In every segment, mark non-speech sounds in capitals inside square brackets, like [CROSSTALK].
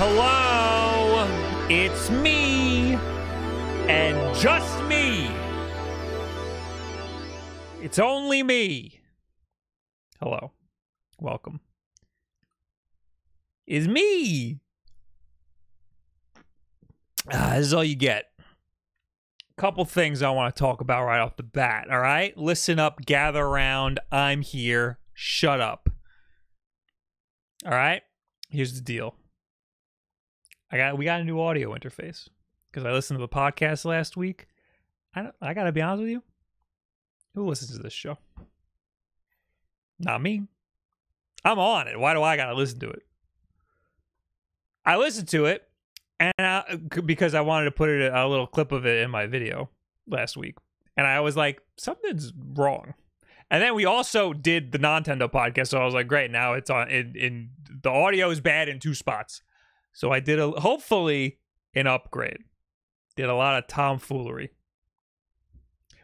Hello, it's me, and just me. It's only me. Hello, welcome. Is me. Ah, this is all you get. Couple things I want to talk about right off the bat. All right, listen up, gather around. I'm here. Shut up. All right, here's the deal. I got we got a new audio interface because I listened to the podcast last week. I I gotta be honest with you. Who listens to this show? Not me. I'm on it. Why do I gotta listen to it? I listened to it, and I, because I wanted to put it a little clip of it in my video last week, and I was like, something's wrong. And then we also did the Nintendo podcast, so I was like, great, now it's on. In, in the audio is bad in two spots. So I did a hopefully an upgrade. Did a lot of tomfoolery.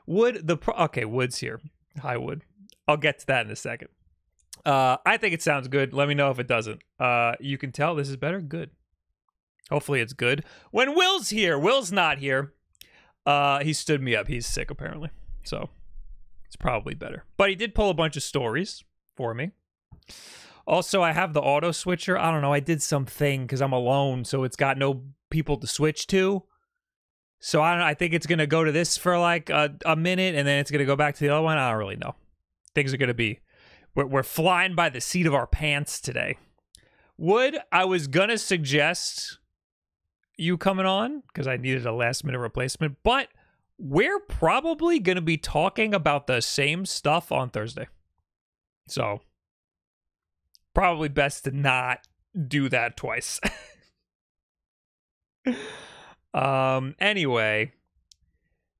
Wood the pro- okay Wood's here. Hi Wood. I'll get to that in a second. Uh, I think it sounds good. Let me know if it doesn't. Uh, you can tell this is better. Good. Hopefully it's good. When Will's here, Will's not here. Uh, he stood me up. He's sick apparently, so it's probably better. But he did pull a bunch of stories for me. Also, I have the auto switcher. I don't know. I did something because I'm alone, so it's got no people to switch to. So I don't. I think it's gonna go to this for like a, a minute, and then it's gonna go back to the other one. I don't really know. Things are gonna be. We're, we're flying by the seat of our pants today. Would I was gonna suggest you coming on because I needed a last minute replacement, but we're probably gonna be talking about the same stuff on Thursday. So probably best to not do that twice. [LAUGHS] um anyway,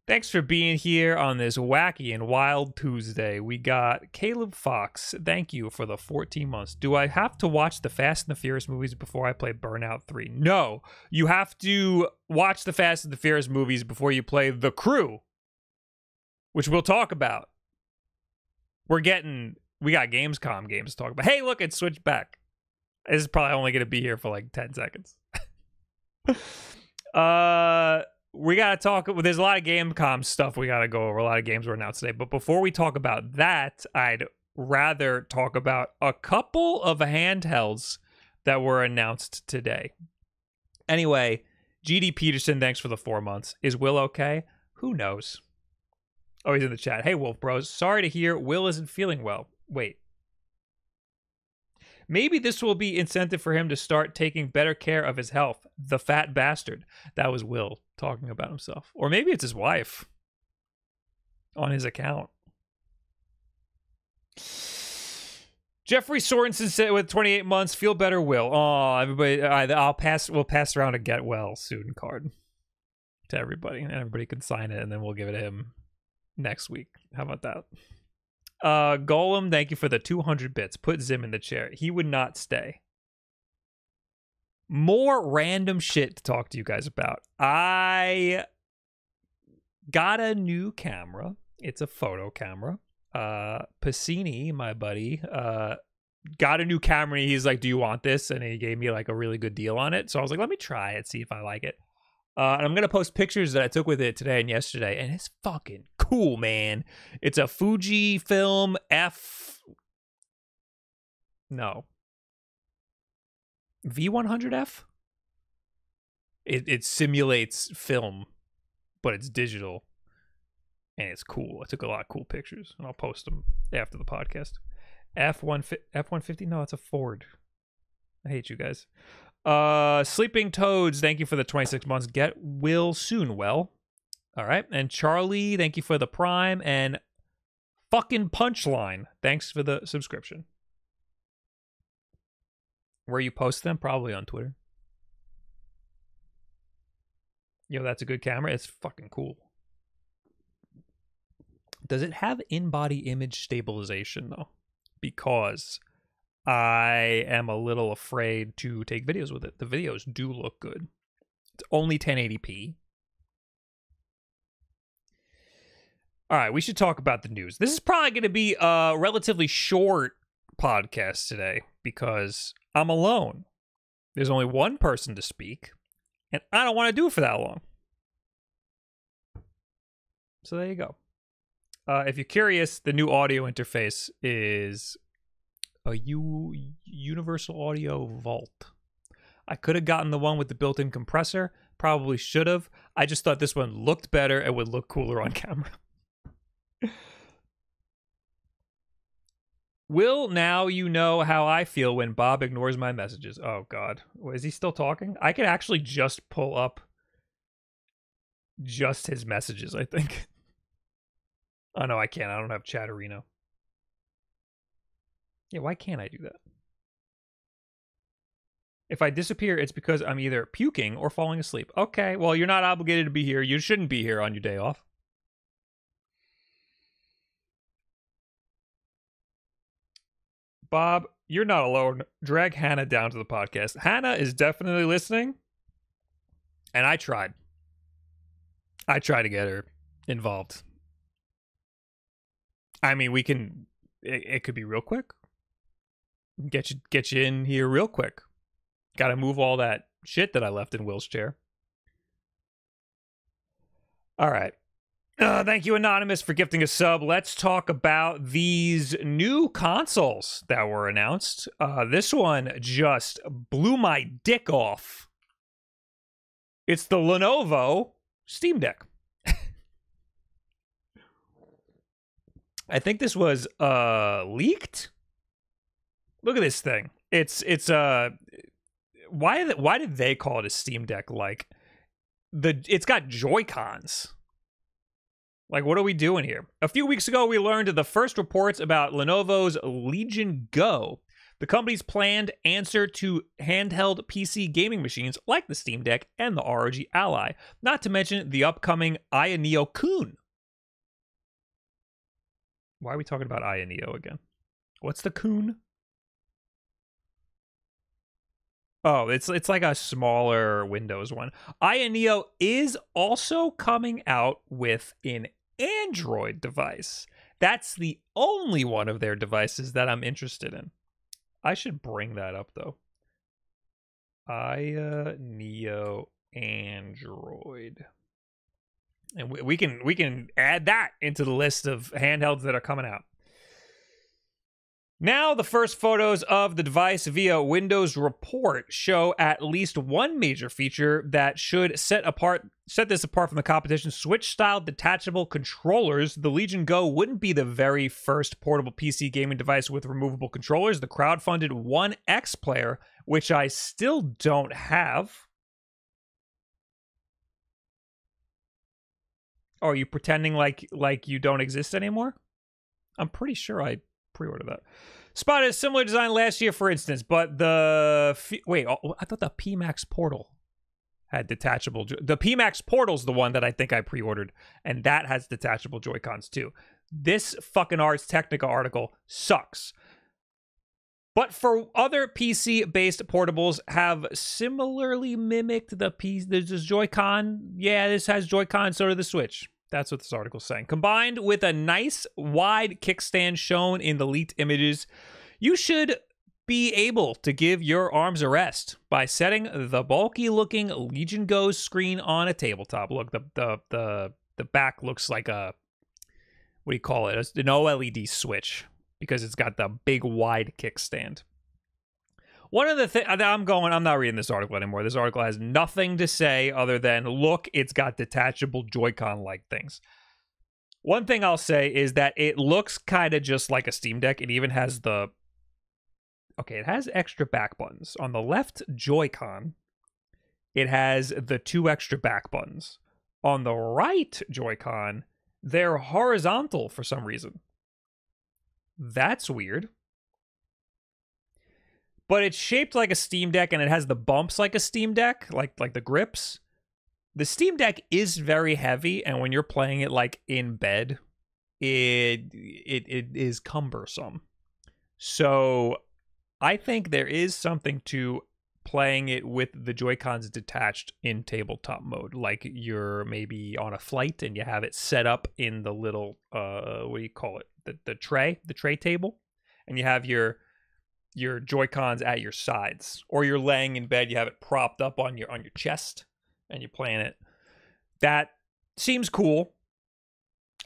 thanks for being here on this wacky and wild Tuesday. We got Caleb Fox. Thank you for the 14 months. Do I have to watch the Fast and the Furious movies before I play Burnout 3? No. You have to watch the Fast and the Furious movies before you play The Crew, which we'll talk about. We're getting we got Gamescom games to talk about. Hey, look, it's switched back. This is probably only going to be here for like 10 seconds. [LAUGHS] uh, we got to talk. There's a lot of Gamescom stuff we got to go over. A lot of games were announced today. But before we talk about that, I'd rather talk about a couple of handhelds that were announced today. Anyway, GD Peterson, thanks for the four months. Is Will okay? Who knows? Oh, he's in the chat. Hey, Wolf Bros. Sorry to hear Will isn't feeling well. Wait. Maybe this will be incentive for him to start taking better care of his health. The fat bastard. That was Will talking about himself. Or maybe it's his wife on his account. Jeffrey Sorensen said with 28 months, feel better, Will. Oh, everybody, I'll pass. We'll pass around a get well soon card to everybody, and everybody can sign it, and then we'll give it to him next week. How about that? Uh, Golem, thank you for the 200 bits. Put Zim in the chair. He would not stay. More random shit to talk to you guys about. I got a new camera. It's a photo camera. Uh, Pacini, my buddy, uh, got a new camera. he's like, "Do you want this?" And he gave me like a really good deal on it. So I was like, "Let me try it, see if I like it." Uh, and I'm gonna post pictures that I took with it today and yesterday, and it's fucking cool, man. It's a Fuji Film F. No. V100F. It it simulates film, but it's digital, and it's cool. I took a lot of cool pictures, and I'll post them after the podcast. F one F one fifty. No, it's a Ford. I hate you guys. Uh, Sleeping Toads, thank you for the 26 months. Get will soon. Well, all right. And Charlie, thank you for the Prime. And fucking Punchline, thanks for the subscription. Where you post them? Probably on Twitter. Yo, that's a good camera. It's fucking cool. Does it have in body image stabilization, though? Because I am a little afraid to take videos with it. The videos do look good. It's only 1080p. All right, we should talk about the news. This is probably going to be a relatively short podcast today because I'm alone. There's only one person to speak, and I don't want to do it for that long. So there you go. Uh, if you're curious, the new audio interface is a U Universal Audio Volt. I could have gotten the one with the built-in compressor. Probably should have. I just thought this one looked better and would look cooler on camera. [LAUGHS] Will now you know how I feel when Bob ignores my messages? Oh God, is he still talking? I could actually just pull up just his messages. I think. [LAUGHS] Oh no, I can't. I don't have Chatterino. Yeah, why can't I do that? If I disappear, it's because I'm either puking or falling asleep. Okay, well, you're not obligated to be here. You shouldn't be here on your day off. Bob, you're not alone. Drag Hannah down to the podcast. Hannah is definitely listening. And I tried. I tried to get her involved. I mean, we can. It, it could be real quick. Get you get you in here real quick. Got to move all that shit that I left in Will's chair. All right. Uh, thank you, Anonymous, for gifting a sub. Let's talk about these new consoles that were announced. Uh, this one just blew my dick off. It's the Lenovo Steam Deck. [LAUGHS] I think this was uh leaked. Look at this thing. It's it's uh why why did they call it a Steam Deck like the it's got Joy-Cons. Like what are we doing here? A few weeks ago we learned the first reports about Lenovo's Legion Go, the company's planned answer to handheld PC gaming machines like the Steam Deck and the ROG Ally, not to mention the upcoming Aya Neo Kun why are we talking about Aya Neo again? What's the Kun? Oh, it's it's like a smaller Windows one. Aya Neo is also coming out with an Android device. That's the only one of their devices that I'm interested in. I should bring that up though. Aya Neo Android and we, we can we can add that into the list of handhelds that are coming out. Now, the first photos of the device via Windows Report show at least one major feature that should set apart set this apart from the competition. Switch-style detachable controllers. The Legion Go wouldn't be the very first portable PC gaming device with removable controllers. The crowd-funded One X player, which I still don't have, Oh, are you pretending like like you don't exist anymore? I'm pretty sure I pre-ordered that. Spotted a similar design last year, for instance, but the wait, oh, I thought the Pimax Portal had detachable. The Pimax Portal's the one that I think I pre-ordered, and that has detachable Joy Cons too. This fucking Ars Technica article sucks. But for other PC-based portables have similarly mimicked the P the Joy-Con. Yeah, this has Joy-Con, so does the Switch. That's what this article's saying. Combined with a nice wide kickstand shown in the leaked images, you should be able to give your arms a rest by setting the bulky looking Legion Go screen on a tabletop. Look, the the the the back looks like a what do you call it? An OLED switch because it's got the big wide kickstand. One of the things I'm going, I'm not reading this article anymore. This article has nothing to say other than look, it's got detachable Joy-Con like things. One thing I'll say is that it looks kind of just like a Steam Deck. It even has the okay, it has extra back buttons on the left Joy-Con. It has the two extra back buttons. On the right Joy-Con, they're horizontal for some reason. That's weird but it's shaped like a Steam Deck and it has the bumps like a Steam Deck, like like the grips. The Steam Deck is very heavy, and when you're playing it like in bed, it it it is cumbersome. So I think there is something to playing it with the Joy-Cons detached in tabletop mode. Like you're maybe on a flight and you have it set up in the little uh what do you call it? The the tray, the tray table. And you have your your Joy Cons at your sides, or you're laying in bed, you have it propped up on your on your chest, and you're playing it. That seems cool.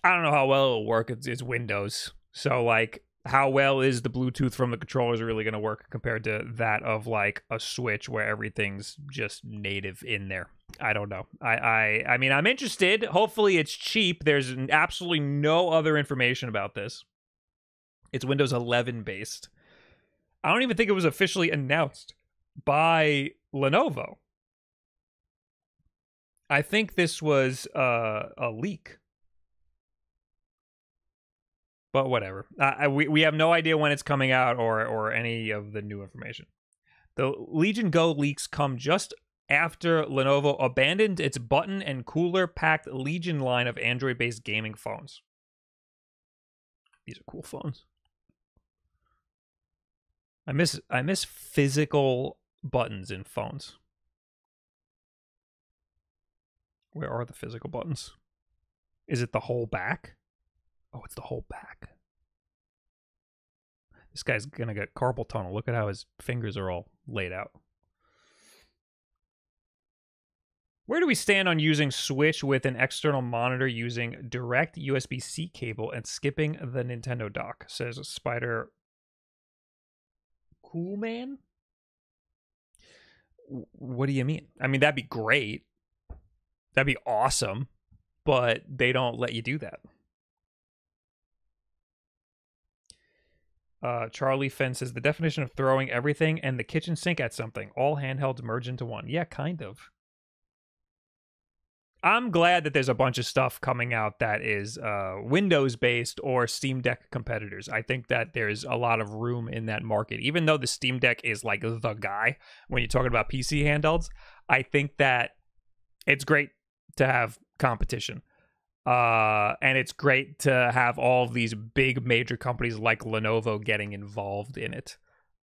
I don't know how well it'll work. It's, it's Windows, so like, how well is the Bluetooth from the controllers really going to work compared to that of like a Switch where everything's just native in there? I don't know. I I I mean, I'm interested. Hopefully, it's cheap. There's absolutely no other information about this. It's Windows 11 based. I don't even think it was officially announced by Lenovo. I think this was uh, a leak. But whatever. We, we have no idea when it's coming out or, or any of the new information. The Legion Go leaks come just after Lenovo abandoned its button and cooler packed Legion line of Android based gaming phones. These are cool phones. I miss I miss physical buttons in phones. Where are the physical buttons? Is it the whole back? Oh, it's the whole back. This guy's gonna get carpal tunnel. Look at how his fingers are all laid out. Where do we stand on using Switch with an external monitor using direct USB C cable and skipping the Nintendo dock? Says Spider cool man? What do you mean? I mean, that'd be great. That'd be awesome. But they don't let you do that. Uh, Charlie Fenn says the definition of throwing everything and the kitchen sink at something, all handhelds merge into one. Yeah, kind of. I'm glad that there's a bunch of stuff coming out that is uh, Windows based or Steam Deck competitors. I think that there's a lot of room in that market. Even though the Steam Deck is like the guy when you're talking about PC handhelds, I think that it's great to have competition. Uh, and it's great to have all these big major companies like Lenovo getting involved in it.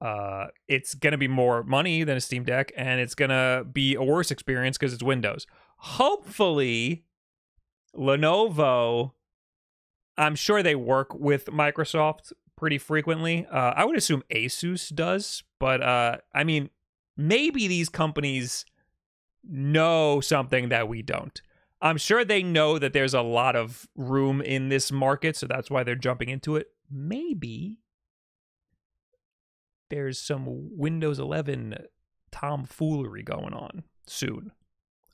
Uh, it's going to be more money than a Steam Deck, and it's going to be a worse experience because it's Windows hopefully Lenovo I'm sure they work with Microsoft pretty frequently. Uh, I would assume Asus does, but uh, I mean, maybe these companies know something that we don't. I'm sure they know that there's a lot of room in this market, so that's why they're jumping into it. Maybe there's some Windows 11 tomfoolery going on soon.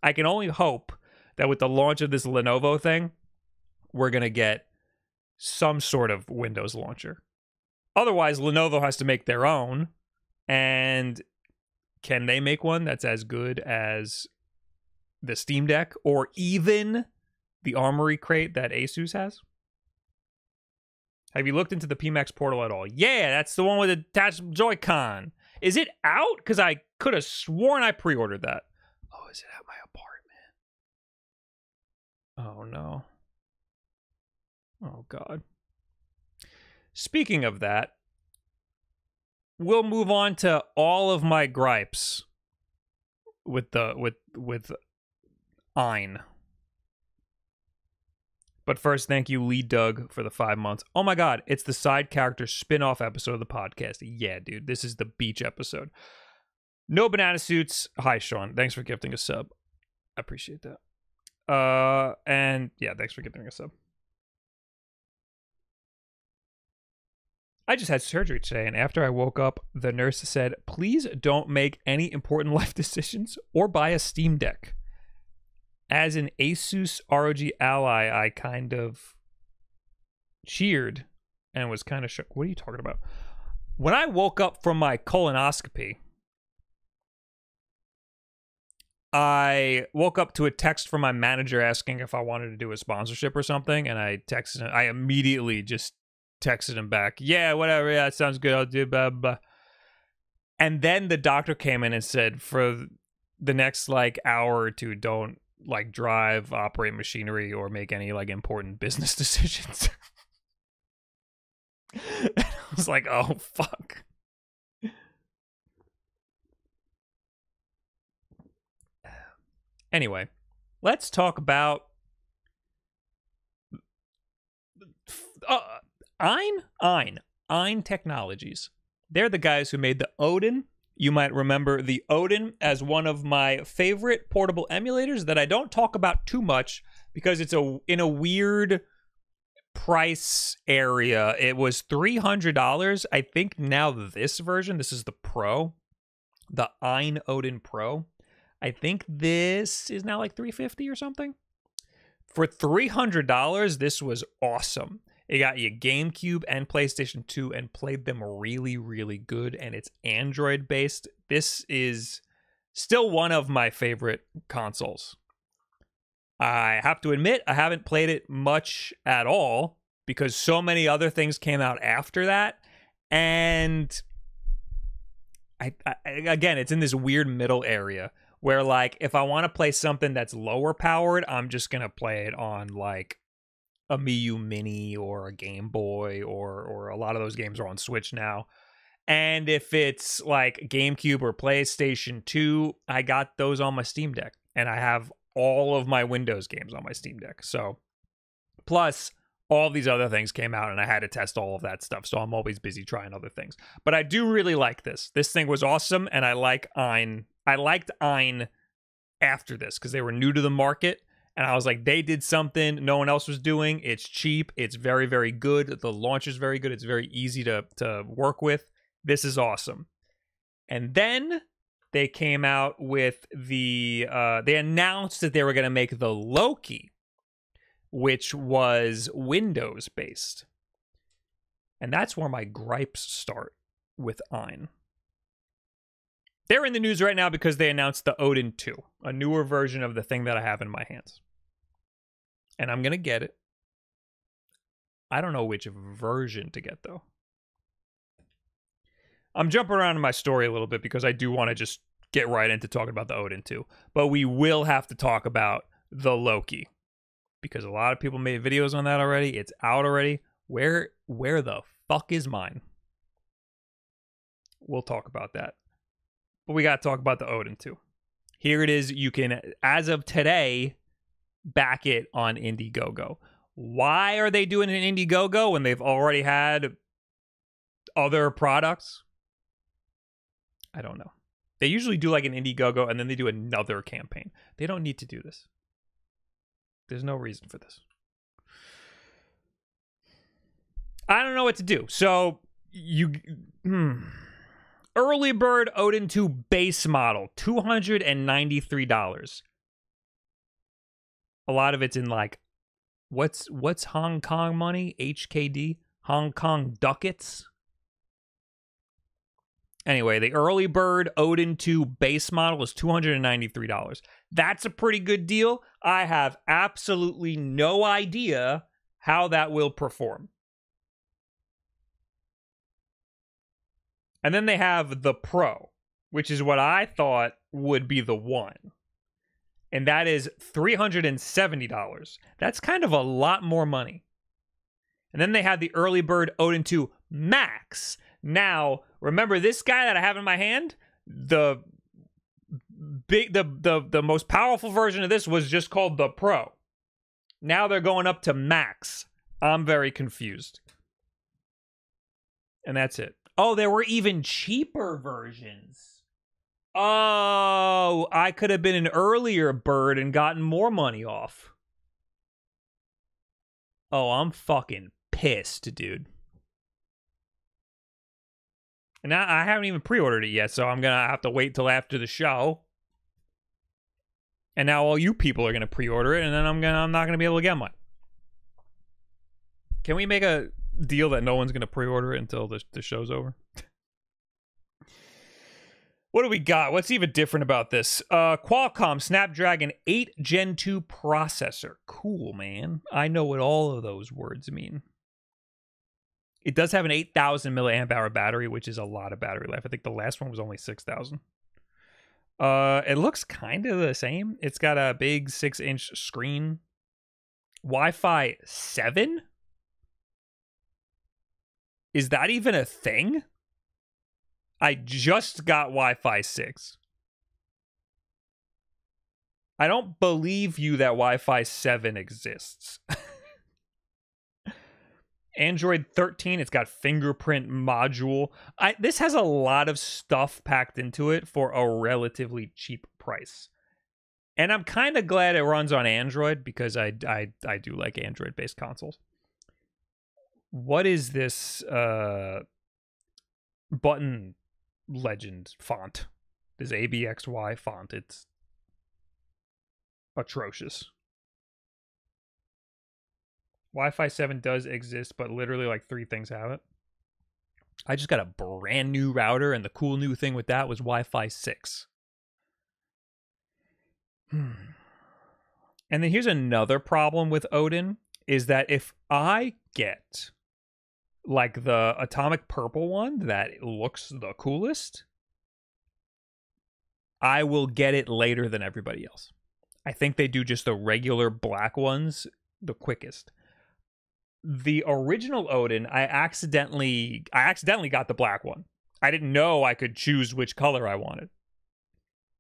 I can only hope that with the launch of this Lenovo thing, we're going to get some sort of Windows launcher. Otherwise, Lenovo has to make their own. And can they make one that's as good as the Steam Deck or even the Armoury crate that Asus has? Have you looked into the Pimax Portal at all? Yeah, that's the one with the attached Joy-Con. Is it out? Because I could have sworn I pre-ordered that. Oh, is it at my apartment? Oh no. Oh god. Speaking of that, we'll move on to all of my gripes with the with with Ayn. But first, thank you, Lee Doug, for the five months. Oh my god, it's the side character spin-off episode of the podcast. Yeah, dude, this is the beach episode. No banana suits. Hi, Sean. Thanks for gifting a sub. I appreciate that. Uh, and yeah, thanks for giving us up. I just had surgery today, and after I woke up, the nurse said, Please don't make any important [LAUGHS] life decisions or buy a Steam Deck. As an Asus ROG ally, I kind of cheered and was kind of shook. What are you talking about? When I woke up from my colonoscopy, I woke up to a text from my manager asking if I wanted to do a sponsorship or something, and I texted him. I immediately just texted him back, "Yeah, whatever. Yeah, it sounds good. I'll do blah blah." And then the doctor came in and said, "For the next like hour or two, don't like drive, operate machinery, or make any like important [LAUGHS] business decisions." [LAUGHS] I was like, "Oh fuck." Anyway, let's talk about uh, Ayn Ayn Ayn Technologies. They're the guys who made the Odin. You might remember the Odin as one of my favorite portable emulators that I don't talk about too much because it's a in a weird price area. It was $300. I think now this version, this is the Pro, the Ayn Odin Pro. I think this is now like 350 or something. For $300, this was awesome. It got you GameCube and PlayStation 2 and played them really, really good. And it's Android based. This is still one of my favorite consoles. I have to admit, I haven't played it much at all because so many other things came out after that. And I, I again, it's in this weird middle area where, like, if I want to play something that's lower powered, I'm just going to play it on like a Miyoo Mini or a Game Boy or or a lot of those games are on Switch now. And if it's like GameCube or PlayStation 2, I got those on my Steam Deck and I have all of my Windows games on my Steam Deck. So plus all these other things came out and I had to test all of that stuff. So I'm always busy trying other things. But I do really like this. This thing was awesome and I like Ayn. I liked Ayn after this because they were new to the market and I was like, they did something no one else was doing. It's cheap. It's very, very good. The launch is very good. It's very easy to to work with. This is awesome. And then they came out with the uh, they announced that they were going to make the Loki, which was Windows based. And that's where my gripes start with Ayn. They're in the news right now because they announced the Odin 2, a newer version of the thing that I have in my hands and I'm going to get it. I don't know which version to get though. I'm jumping around in my story a little bit because I do want to just get right into talking about the Odin 2. But we will have to talk about the Loki because a lot of people made videos on that already. It's out already. Where where the fuck is mine? We'll talk about that. But we got to talk about the Odin too. Here it is. You can as of today back it on Indiegogo. Why are they doing an Indiegogo when they've already had other products? I don't know. They usually do like an Indiegogo and then they do another campaign. They don't need to do this. There's no reason for this. I don't know what to do. So you hmm. Early Bird Odin 2 base model, $293 a lot of it's in like what's what's Hong Kong money? HKD? Hong Kong ducats? Anyway, the early bird Odin 2 base model is $293. That's a pretty good deal. I have absolutely no idea how that will perform. And then they have the Pro, which is what I thought would be the one and that is $370. That's kind of a lot more money. And then they had the early bird Odin 2 Max. Now, remember this guy that I have in my hand? The big the the the most powerful version of this was just called the Pro. Now they're going up to Max. I'm very confused. And that's it. Oh, there were even cheaper versions. Oh, I could have been an earlier bird and gotten more money off. Oh, I'm fucking pissed, dude. And I, I haven't even pre-ordered it yet, so I'm gonna have to wait till after the show. And now all you people are gonna pre-order it, and then I'm gonna I'm not gonna be able to get mine. Can we make a deal that no one's gonna pre-order it until the the show's over? What do we got? What's even different about this? Uh, Qualcomm Snapdragon 8 Gen 2 processor. Cool, man. I know what all of those words mean. It does have an 8,000 milliamp hour battery, which is a lot of battery life. I think the last one was only 6,000. Uh, it looks kind of the same. It's got a big six inch screen. Wi Fi 7? Is that even a thing? I just got Wi Fi 6. I don't believe you that Wi Fi 7 exists. [LAUGHS] Android 13, it's got fingerprint module. I this has a lot of stuff packed into it for a relatively cheap price. And I'm kind of glad it runs on Android because I I I do like Android based consoles. What is this uh button legend font? This ABXY font. It's atrocious. Wi-Fi 7 does exist, but literally like three things have it. I just got a brand new router, and the cool new thing with that was Wi-Fi 6. Hmm. And then here's another problem with Odin is that if I get like the atomic purple one that looks the coolest, I will get it later than everybody else. I think they do just the regular black ones the quickest the original Odin, I accidentally I accidentally got the black one. I didn't know I could choose which color I wanted.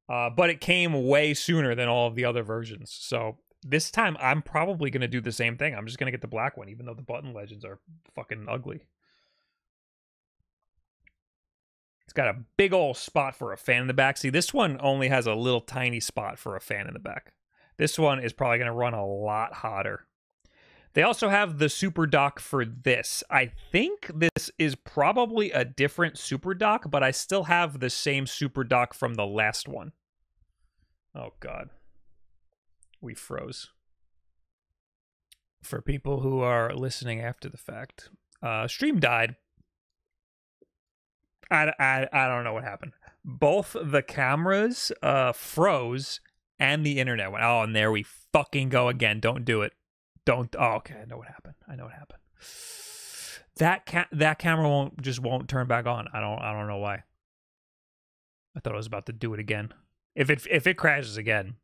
Uh, but it came way sooner than all of the other versions. So this time I'm probably going to do the same thing. I'm just going to get the black one, even though the button legends are fucking ugly. It's got a big old spot for a fan in the back. See, this one only has a little tiny spot for a fan in the back. This one is probably going to run a lot hotter. They also have the super dock for this. I think this is probably a different super dock, but I still have the same super dock from the last one. Oh god. We froze. For people who are listening after the fact, uh, stream died. I, I, I don't know what happened. Both the cameras uh, froze and the internet went. Oh, and there we fucking go again. Don't do it. Don't. Oh, okay. I know what happened. I know what happened. That ca- that camera won't just won't turn back on. I don't. I don't know why. I thought I was about to do it again. If it if it crashes again,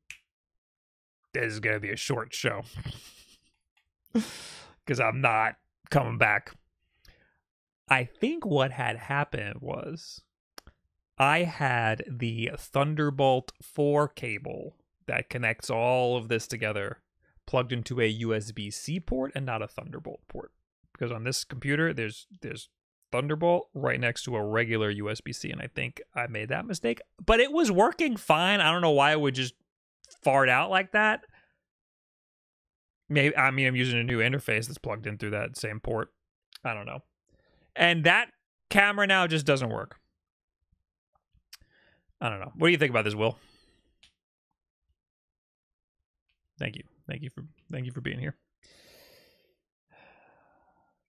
this is gonna be a short show [LAUGHS] because I'm not coming back. I think what had happened was I had the Thunderbolt 4 cable that connects all of this together plugged into a USB C port and not a Thunderbolt port. Because on this computer, there's there's Thunderbolt right next to a regular USB C, and I think I made that mistake. But it was working fine. I don't know why it would just fart out like that. Maybe I mean I'm using a new interface that's plugged in through that same port. I don't know. And that camera now just doesn't work. I don't know. What do you think about this, Will? Thank you. Thank you for thank you for being here.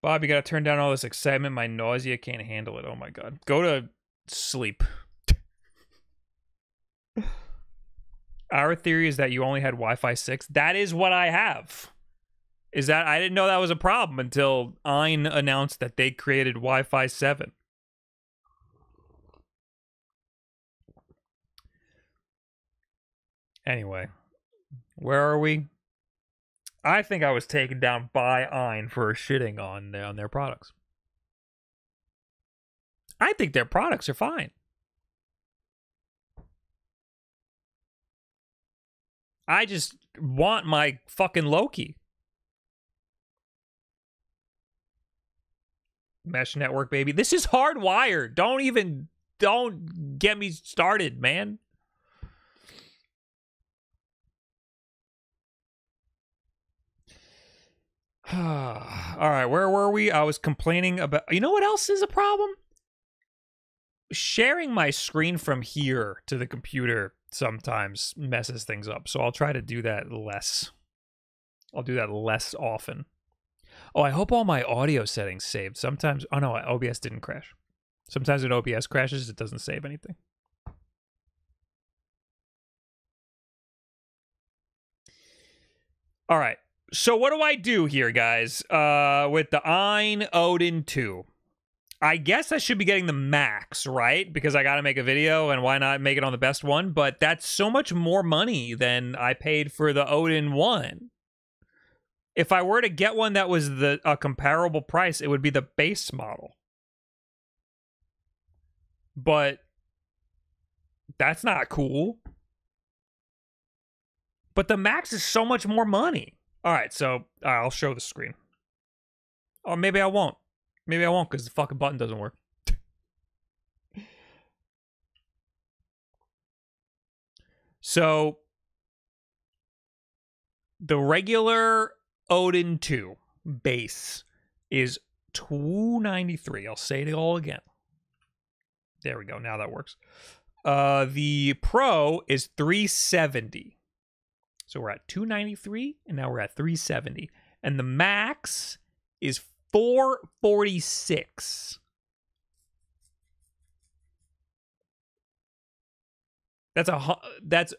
Bob, you gotta turn down all this excitement. My nausea can't handle it. Oh my god. Go to sleep. Our theory is that you only had Wi-Fi 6. That is what I have. Is that I didn't know that was a problem until Ayn announced that they created Wi-Fi 7. Anyway, where are we? I think I was taken down by Ayn for shitting on on their products. I think their products are fine. I just want my fucking Loki. Mesh network, baby. This is hardwired. Don't even don't get me started, man. [SIGHS] All right, where were we? I was complaining about. You know what else is a problem? Sharing my screen from here to the computer sometimes messes things up. So I'll try to do that less. I'll do that less often. Oh, I hope all my audio settings saved. Sometimes, oh no, OBS didn't crash. Sometimes when OBS crashes, it doesn't save anything. All right so what do I do here, guys? Uh, with the Ayn Odin 2. I guess I should be getting the max, right? Because I got to make a video, and why not make it on the best one? But that's so much more money than I paid for the Odin 1. If I were to get one that was the a comparable price, it would be the base model. But that's not cool. But the max is so much more money. All right, so I'll show the screen. Or maybe I won't. Maybe I won't because the fucking button doesn't work. [LAUGHS] so the regular Odin 2 base is 293. I'll say it all again. There we go. Now that works. Uh the Pro is 370. So we're at 293 and now we're at 370. And the Max is 446. That's a that's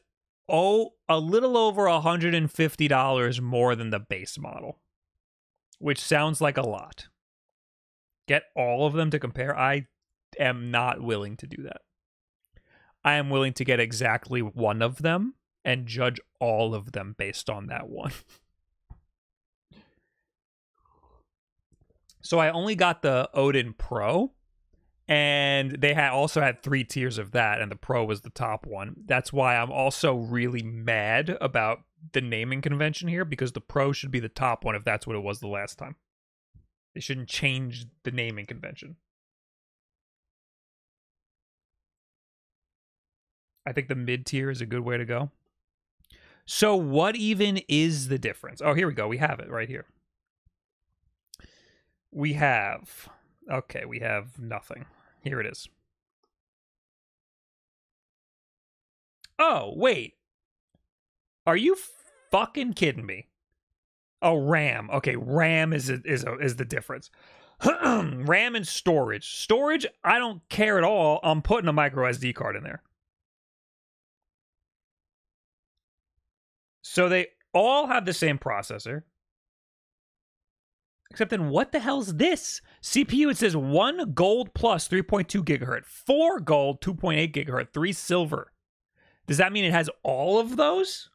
oh a little over $150 more than the base model. Which sounds like a lot. Get all of them to compare. I am not willing to do that. I am willing to get exactly one of them and judge all of them based on that one. [LAUGHS] so I only got the Odin Pro and they had also had three tiers of that and the Pro was the top one. That's why I'm also really mad about the naming convention here because the Pro should be the top one if that's what it was the last time. They shouldn't change the naming convention. I think the mid tier is a good way to go. So, what even is the difference? Oh, here we go. We have it right here. We have, okay, we have nothing. Here it is. Oh, wait. Are you fucking kidding me? Oh, RAM. Okay, RAM is a, is a, is the difference. [CLEARS THROAT] RAM and storage. Storage, I don't care at all. I'm putting a micro SD card in there. So they all have the same processor. Except then what the hell's this? CPU, it says one gold plus 3.2 gigahertz, four gold, 2.8 gigahertz, three silver. Does that mean it has all of those?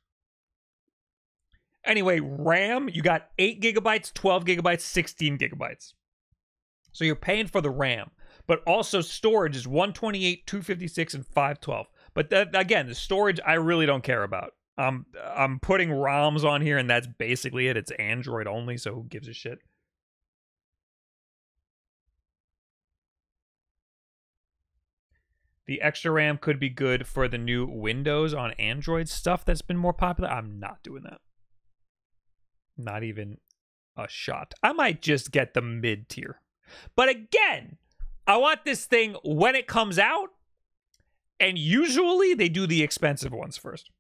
Anyway, RAM, you got 8 gigabytes, 12 gigabytes, 16 gigabytes. So you're paying for the RAM. But also storage is 128, 256, and 512. But that, again, the storage I really don't care about. I'm I'm putting ROMs on here, and that's basically it. It's Android only, so who gives a shit? The extra RAM could be good for the new Windows on Android stuff that's been more popular. I'm not doing that. Not even a shot. I might just get the mid tier. But again, I want this thing when it comes out. And usually they do the expensive ones first.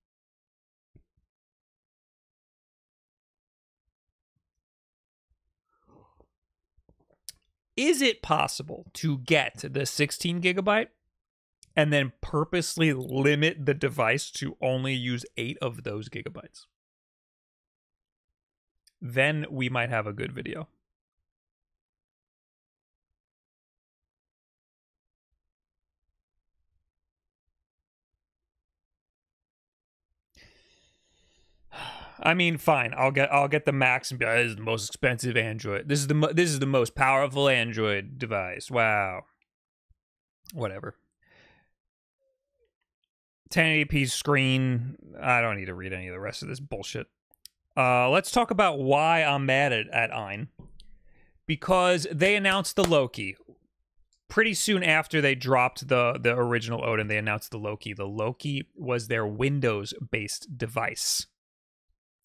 Is it possible to get the 16 gigabyte and then purposely limit the device to only use eight of those gigabytes? Then we might have a good video. [SIGHS] I mean, fine. I'll get I'll get the Max and be like, this is the most expensive Android. This is the this is the most powerful Android device. Wow. Whatever. 1080p screen. I don't need to read any of the rest of this bullshit. Uh, let's talk about why I'm mad at, at Ayn. Because they announced the Loki. Pretty soon after they dropped the, the original Odin, they announced the Loki. The Loki was their Windows based device.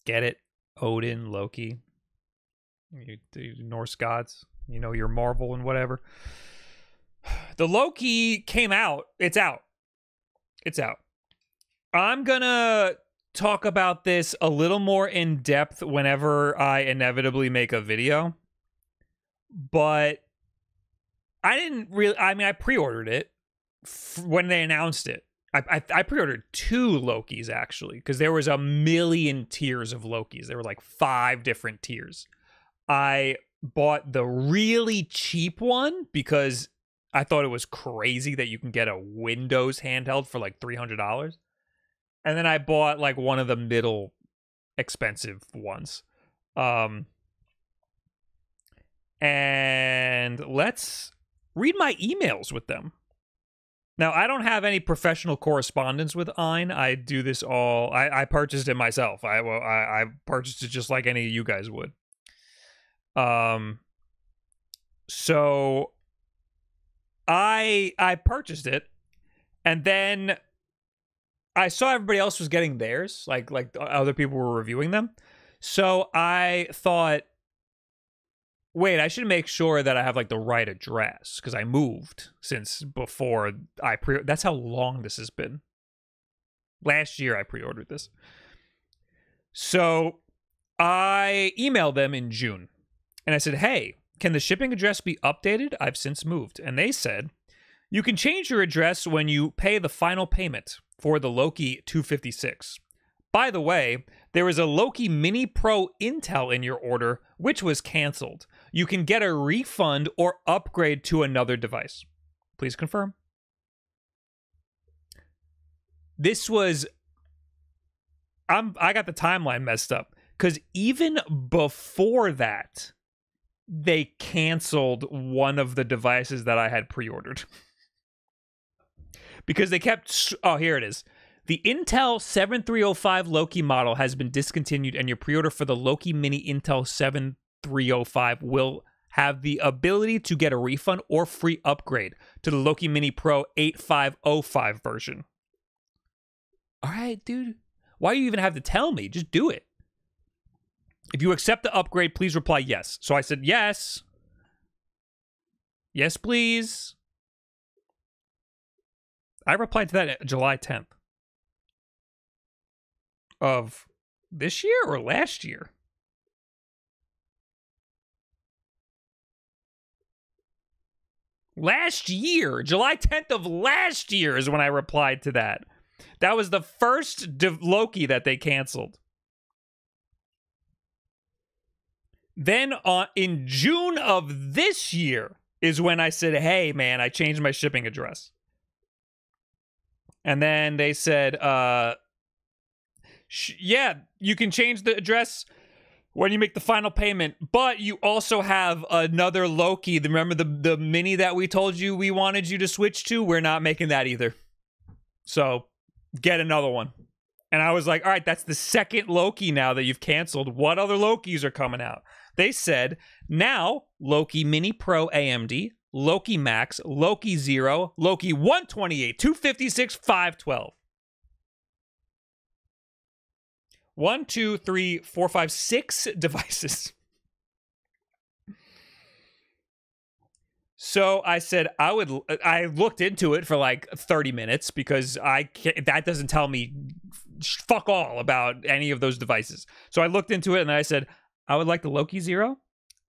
Get it? Odin, Loki, you, the Norse gods, you know, your Marvel and whatever. [SIGHS] The Loki came out. It's out. It's out. I'm going to talk about this a little more in depth whenever I inevitably make a video. But I didn't really, I mean, I pre ordered it when they announced it. I, I, I pre-ordered two Lokis actually because there was a million tiers of Lokis. There were like five different tiers. I bought the really cheap one because I thought it was crazy that you can get a Windows handheld for like three hundred dollars, and then I bought like one of the middle expensive ones. Um, and let's read my emails with them. Now, I don't have any professional correspondence with Ayn. I do this all. I, I purchased it myself. I, well, I I purchased it just like any of you guys would. Um, So I I purchased it and then I saw everybody else was getting theirs, like like other people were reviewing them. So I thought wait, I should make sure that I have like the right address because I moved since before I pre that's how long this has been. Last year I pre-ordered this. So I emailed them in June and I said, "Hey, can the shipping address be updated? I've since moved." And they said, "You can change your address when you pay the final payment for the Loki 256." By the way, there is a Loki Mini Pro Intel in your order, which was canceled. You can get a refund or upgrade to another device. Please confirm. This was I'm I got the timeline messed up cuz even before that they canceled one of the devices that I had pre-ordered. [LAUGHS] because they kept oh here it is. The Intel 7305 Loki model has been discontinued, and your pre order for the Loki Mini Intel 7305 will have the ability to get a refund or free upgrade to the Loki Mini Pro 8505 version. All right, dude. Why do you even have to tell me? Just do it. If you accept the upgrade, please reply yes. So I said yes. Yes, please. I replied to that July 10th of this year or last year? Last year, July 10th of last year is when I replied to that. That was the first Loki that they canceled. Then uh, in June of this year is when I said, hey, man, I changed my shipping address. And then they said, uh, yeah, you can change the address when you make the final payment, but you also have another Loki. Remember the the mini that we told you we wanted you to switch to? We're not making that either. So get another one. And I was like, all right, that's the second Loki now that you've canceled. What other Lokis are coming out? They said now Loki Mini Pro AMD, Loki Max, Loki Zero, Loki 128, 256, 512. one, two, three, four, five, six [LAUGHS] devices. So I said I would. I looked into it for like 30 minutes because I can't, that doesn't tell me fuck all about any of those devices. So I looked into it and I said I would like the Loki Zero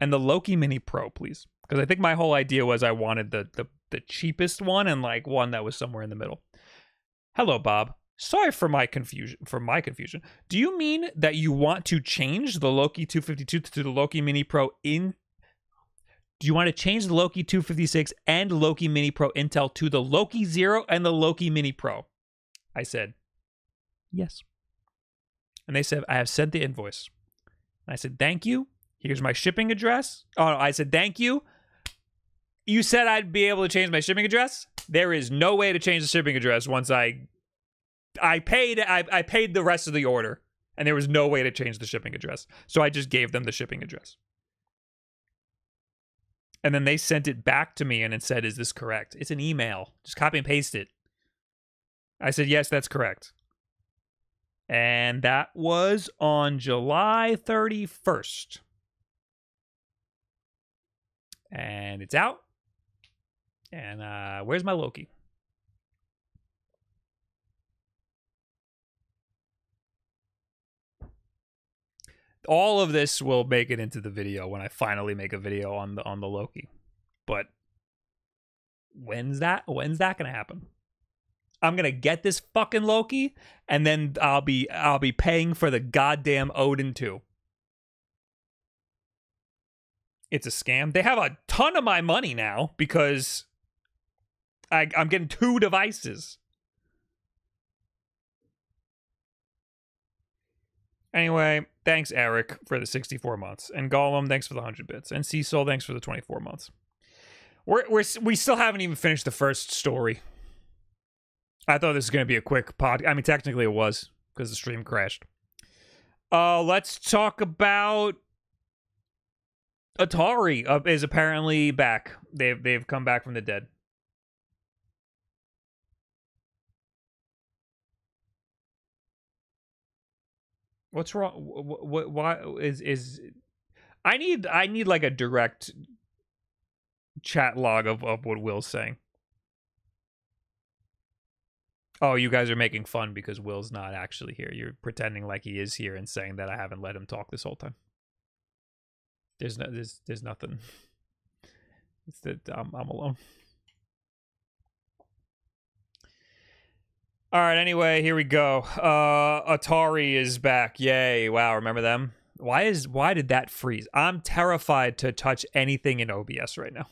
and the Loki Mini Pro, please, because I think my whole idea was I wanted the the the cheapest one and like one that was somewhere in the middle. Hello, Bob. Sorry for my confusion. For my confusion, do you mean that you want to change the Loki 252 to the Loki Mini Pro in? Do you want to change the Loki 256 and Loki Mini Pro Intel to the Loki Zero and the Loki Mini Pro? I said, yes. And they said, I have sent the invoice. And I said, thank you. Here's my shipping address. Oh, no, I said, thank you. You said I'd be able to change my shipping address. There is no way to change the shipping address once I I paid I, I paid the rest of the order and there was no way to change the shipping address. So I just gave them the shipping address. And then they sent it back to me and it said, Is this correct? It's an email. Just copy and paste it. I said, Yes, that's correct. And that was on July 31st. And it's out. And uh, where's my Loki? all of this will make it into the video when I finally make a video on the on the Loki. But when's that when's that gonna happen? I'm gonna get this fucking Loki, and then I'll be I'll be paying for the goddamn Odin 2. It's a scam. They have a ton of my money now because I, I'm getting two devices. Anyway, thanks Eric for the 64 months, and Gollum, thanks for the 100 bits, and Cecil, thanks for the 24 months. We're, we're we still haven't even finished the first story. I thought this was going to be a quick pod. I mean, technically it was because the stream crashed. Uh, let's talk about Atari uh, is apparently back. They've they've come back from the dead. What's wrong? What? Why is is? I need I need like a direct chat log of of what Will's saying. Oh, you guys are making fun because Will's not actually here. You're pretending like he is here and saying that I haven't let him talk this whole time. There's no there's there's nothing. It's that I'm I'm alone. All right, anyway, here we go. Uh Atari is back. Yay. Wow, remember them? Why is why did that freeze? I'm terrified to touch anything in OBS right now.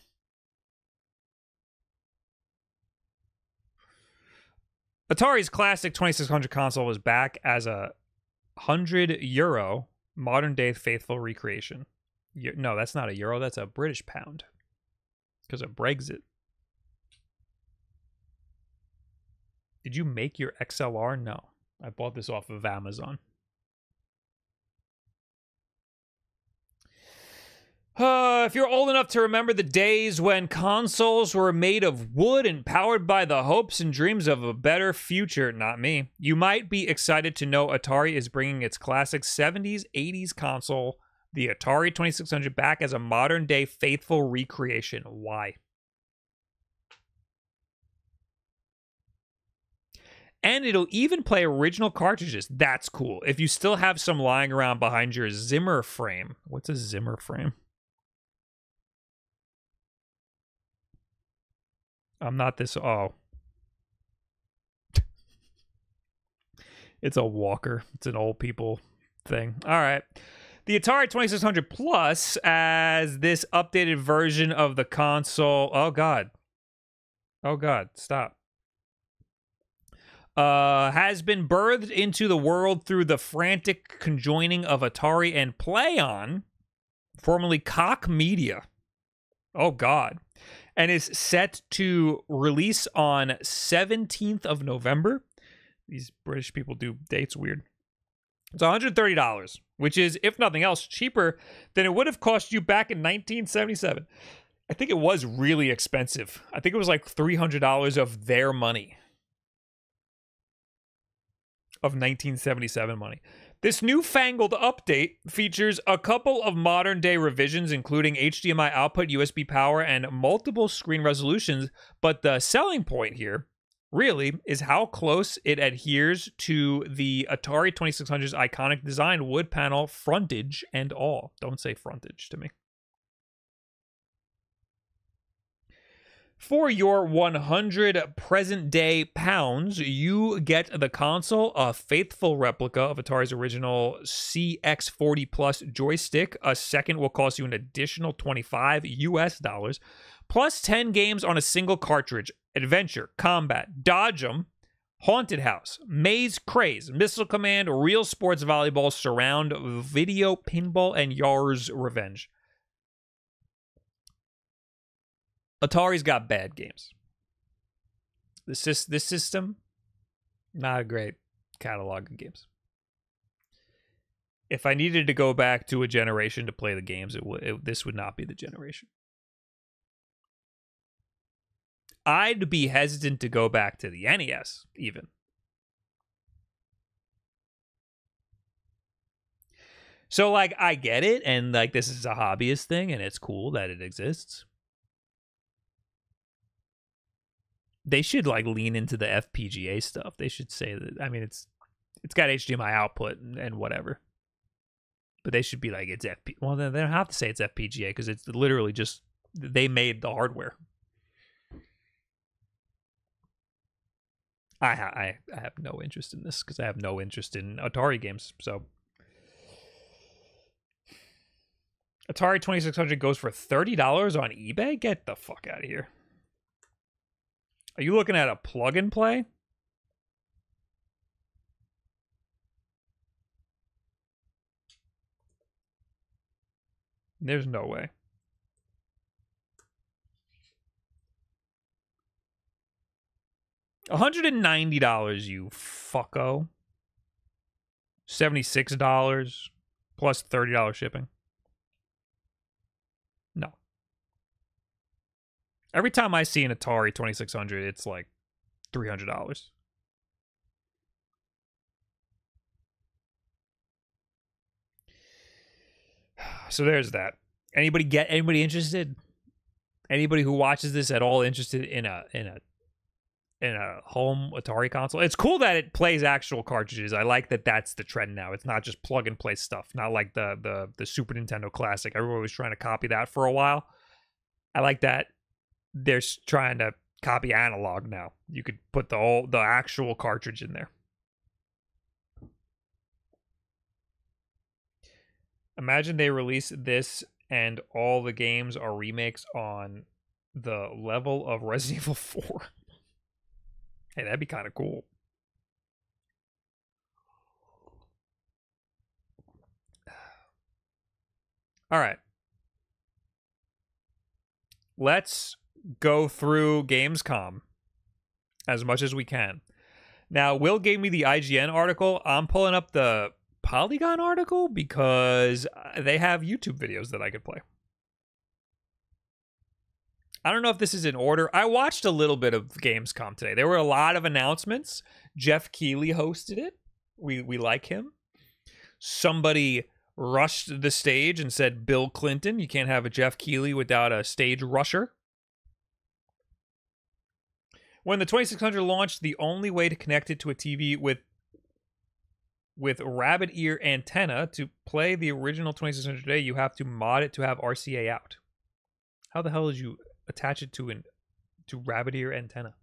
Atari's classic 2600 console was back as a 100 euro modern day faithful recreation. No, that's not a euro, that's a British pound. Because of Brexit. Did you make your XLR? No. I bought this off of Amazon. Uh, if you're old enough to remember the days when consoles were made of wood and powered by the hopes and dreams of a better future, not me, you might be excited to know Atari is bringing its classic 70s, 80s console, the Atari 2600, back as a modern day faithful recreation. Why? And it'll even play original cartridges. That's cool. If you still have some lying around behind your Zimmer frame. What's a Zimmer frame? I'm not this. Oh. it's a walker. It's an old people thing. All right. The Atari 2600 Plus as this updated version of the console. Oh, God. Oh, God. Stop. Uh, has been birthed into the world through the frantic conjoining of Atari and Plaion, formerly Koch Media. Oh, God and is set to release on 17th of November. These British people do dates weird. It's $130, which is, if nothing else, cheaper than it would have cost you back in 1977. I think it was really expensive. I think it was like $300 of their money. Of 1977 money. This newfangled update features a couple of modern day revisions, including HDMI output, USB power, and multiple screen resolutions. But the selling point here really is how close it adheres to the Atari 2600's iconic design wood panel frontage and all. Don't say frontage to me. For your 100 present day pounds, you get the console, a faithful replica of Atari's original CX40 Plus joystick. A second will cost you an additional 25 US dollars, plus 10 games on a single cartridge Adventure, Combat, Dodge 'em, Haunted House, Maze Craze, Missile Command, Real Sports Volleyball, Surround, Video, Pinball, and Yar's Revenge. Atari's got bad games. This this system, not a great catalog of games. If I needed to go back to a generation to play the games, it would this would not be the generation. I'd be hesitant to go back to the NES even. So like I get it and like this is a hobbyist thing and it's cool that it exists. They should like lean into the FPGA stuff. They should say that. I mean, it's it's got HDMI output and, and whatever, but they should be like it's FP. Well, then they don't have to say it's FPGA because it's literally just they made the hardware. I ha- I I have no interest in this because I have no interest in Atari games. So Atari twenty six hundred goes for thirty dollars on eBay. Get the fuck out of here. Are you looking at a plug and play? There's no way. $190, you fucko. $76 plus $30 shipping. Every time I see an Atari 2600, it's like $300. [SIGHS] So there's that. Anybody get anybody interested? Anybody who watches this at all interested in a in a in a home Atari console? It's cool that it plays actual cartridges. I like that that's the trend now. It's not just plug and play stuff. Not like the the the Super Nintendo Classic. Everyone was trying to copy that for a while. I like that they're trying to copy analog now. You could put the whole the actual cartridge in there. Imagine they release this and all the games are remakes on the level of Resident [LAUGHS] Evil 4. hey, that'd be kind of cool. [SIGHS] All right. Let's go through Gamescom as much as we can. Now, Will gave me the IGN article. I'm pulling up the Polygon article because uh, they have YouTube videos that I could play. I don't know if this is in order. I watched a little bit of Gamescom today. There were a lot of announcements. Geoff Keighley hosted it. We we like him. Somebody rushed the stage and said Bill Clinton. You can't have a Geoff Keighley without a stage rusher. When the 2600 launched, the only way to connect it to a TV with with rabbit ear antenna to play the original 2600 today, you have to mod it to have RCA out. How the hell did you attach it to an to rabbit ear antenna?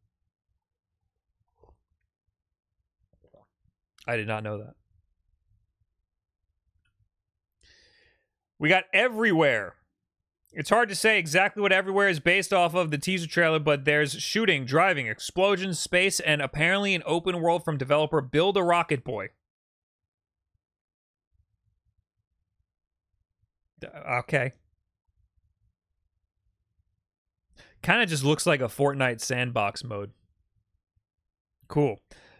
I did not know that. We got everywhere. It's hard to say exactly what everywhere is based off of the teaser trailer, but there's shooting, driving, explosions, space, and apparently an open world from developer Build a Rocket Boy. Okay. Kind of just looks like a Fortnite sandbox mode. Cool.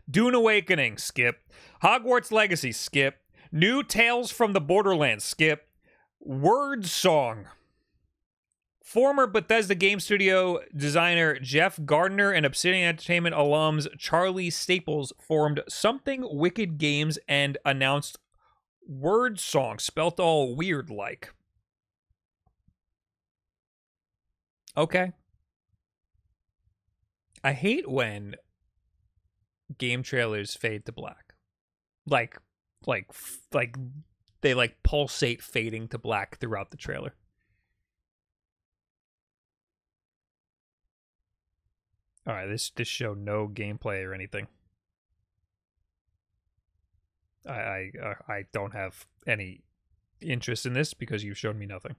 Dune Awakening, skip. Hogwarts Legacy, skip. New Tales from the Borderlands, skip. Wyrdsong. Former Bethesda game studio designer Jeff Gardiner and Obsidian Entertainment alums Charlie Staples formed Something Wicked Games and announced Wyrdsong spelt all weird like. Okay. I hate when game trailers fade to black. Like like like they like pulsate fading to black throughout the trailer. All right, this this showed no gameplay or anything. I I, uh, I don't have any interest in this because you've shown me nothing.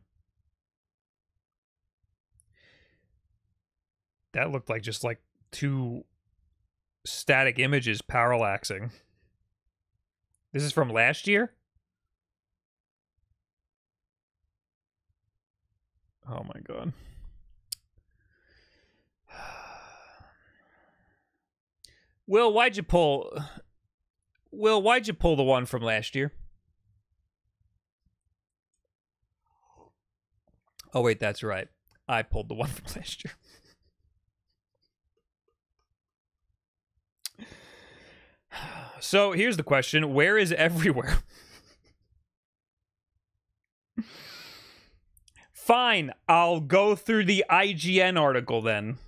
That looked like just like two static images parallaxing. This is from last year? Oh my god. Will, why'd you pull Will, why'd you pull the one from last year? Oh wait, that's right. I pulled the [LAUGHS] one from last year. so here's the question Where is everywhere? [LAUGHS] Fine, I'll go through the IGN article then.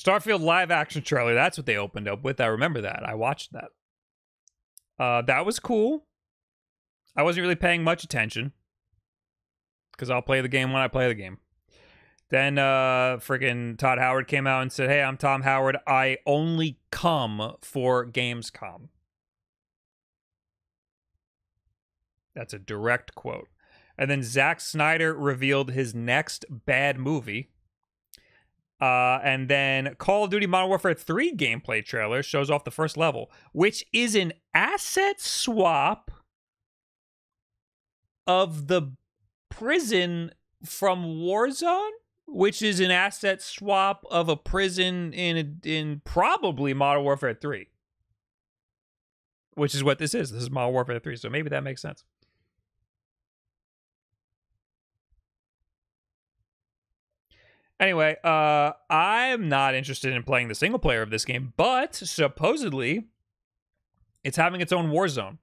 Starfield live action trailer. That's what they opened up with. I remember that. I watched that. Uh, that was cool. I wasn't really paying much attention because I'll play the game when I play the game. Then uh freaking Todd Howard came out and said, "Hey, I'm Tom Howard. I only come for Gamescom." That's a direct quote. And then Zack Snyder revealed his next bad movie, uh, and then Call of Duty Modern Warfare 3 gameplay trailer shows off the first level, which is an asset swap of the prison from Warzone, which is an asset swap of a prison in in probably Modern Warfare 3. Which is what this is. This is Modern Warfare 3, so maybe that makes sense. Anyway, uh, I'm not interested in playing the single player of this game, but supposedly it's having its own Warzone.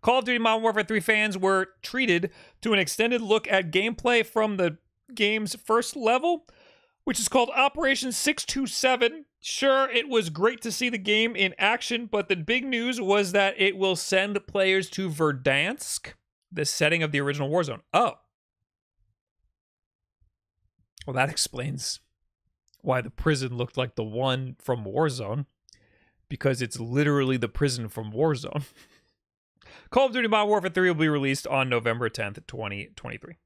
Call of Duty Modern Warfare 3 fans were treated to an extended look at gameplay from the game's first level, which is called Operation 627. Sure, it was great to see the game in action, but the big news was that it will send players to Verdansk, the setting of the original Warzone. Oh. Well, that explains why the prison looked like the one from Warzone, because it's literally the prison from Warzone. [LAUGHS] Call of Duty Modern Warfare 3 will be released on November 10th, 2023.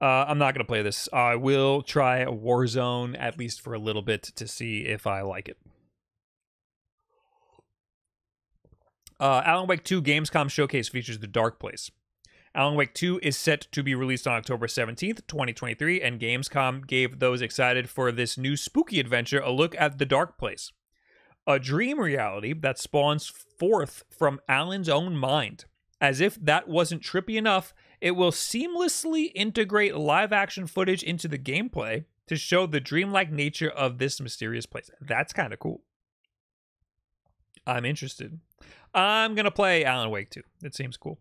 Uh, I'm not going to play this. I will try Warzone at least for a little bit to see if I like it. Uh, Alan Wake 2 Gamescom Showcase features The Dark Place. Alan Wake 2 is set to be released on October 17th, 2023, and Gamescom gave those excited for this new spooky adventure a look at The Dark Place, a dream reality that spawns forth from Alan's own mind. As if that wasn't trippy enough, it will seamlessly integrate live action footage into the gameplay to show the dreamlike nature of this mysterious place. That's kind of cool. I'm interested. I'm going to play Alan Wake 2. It seems cool.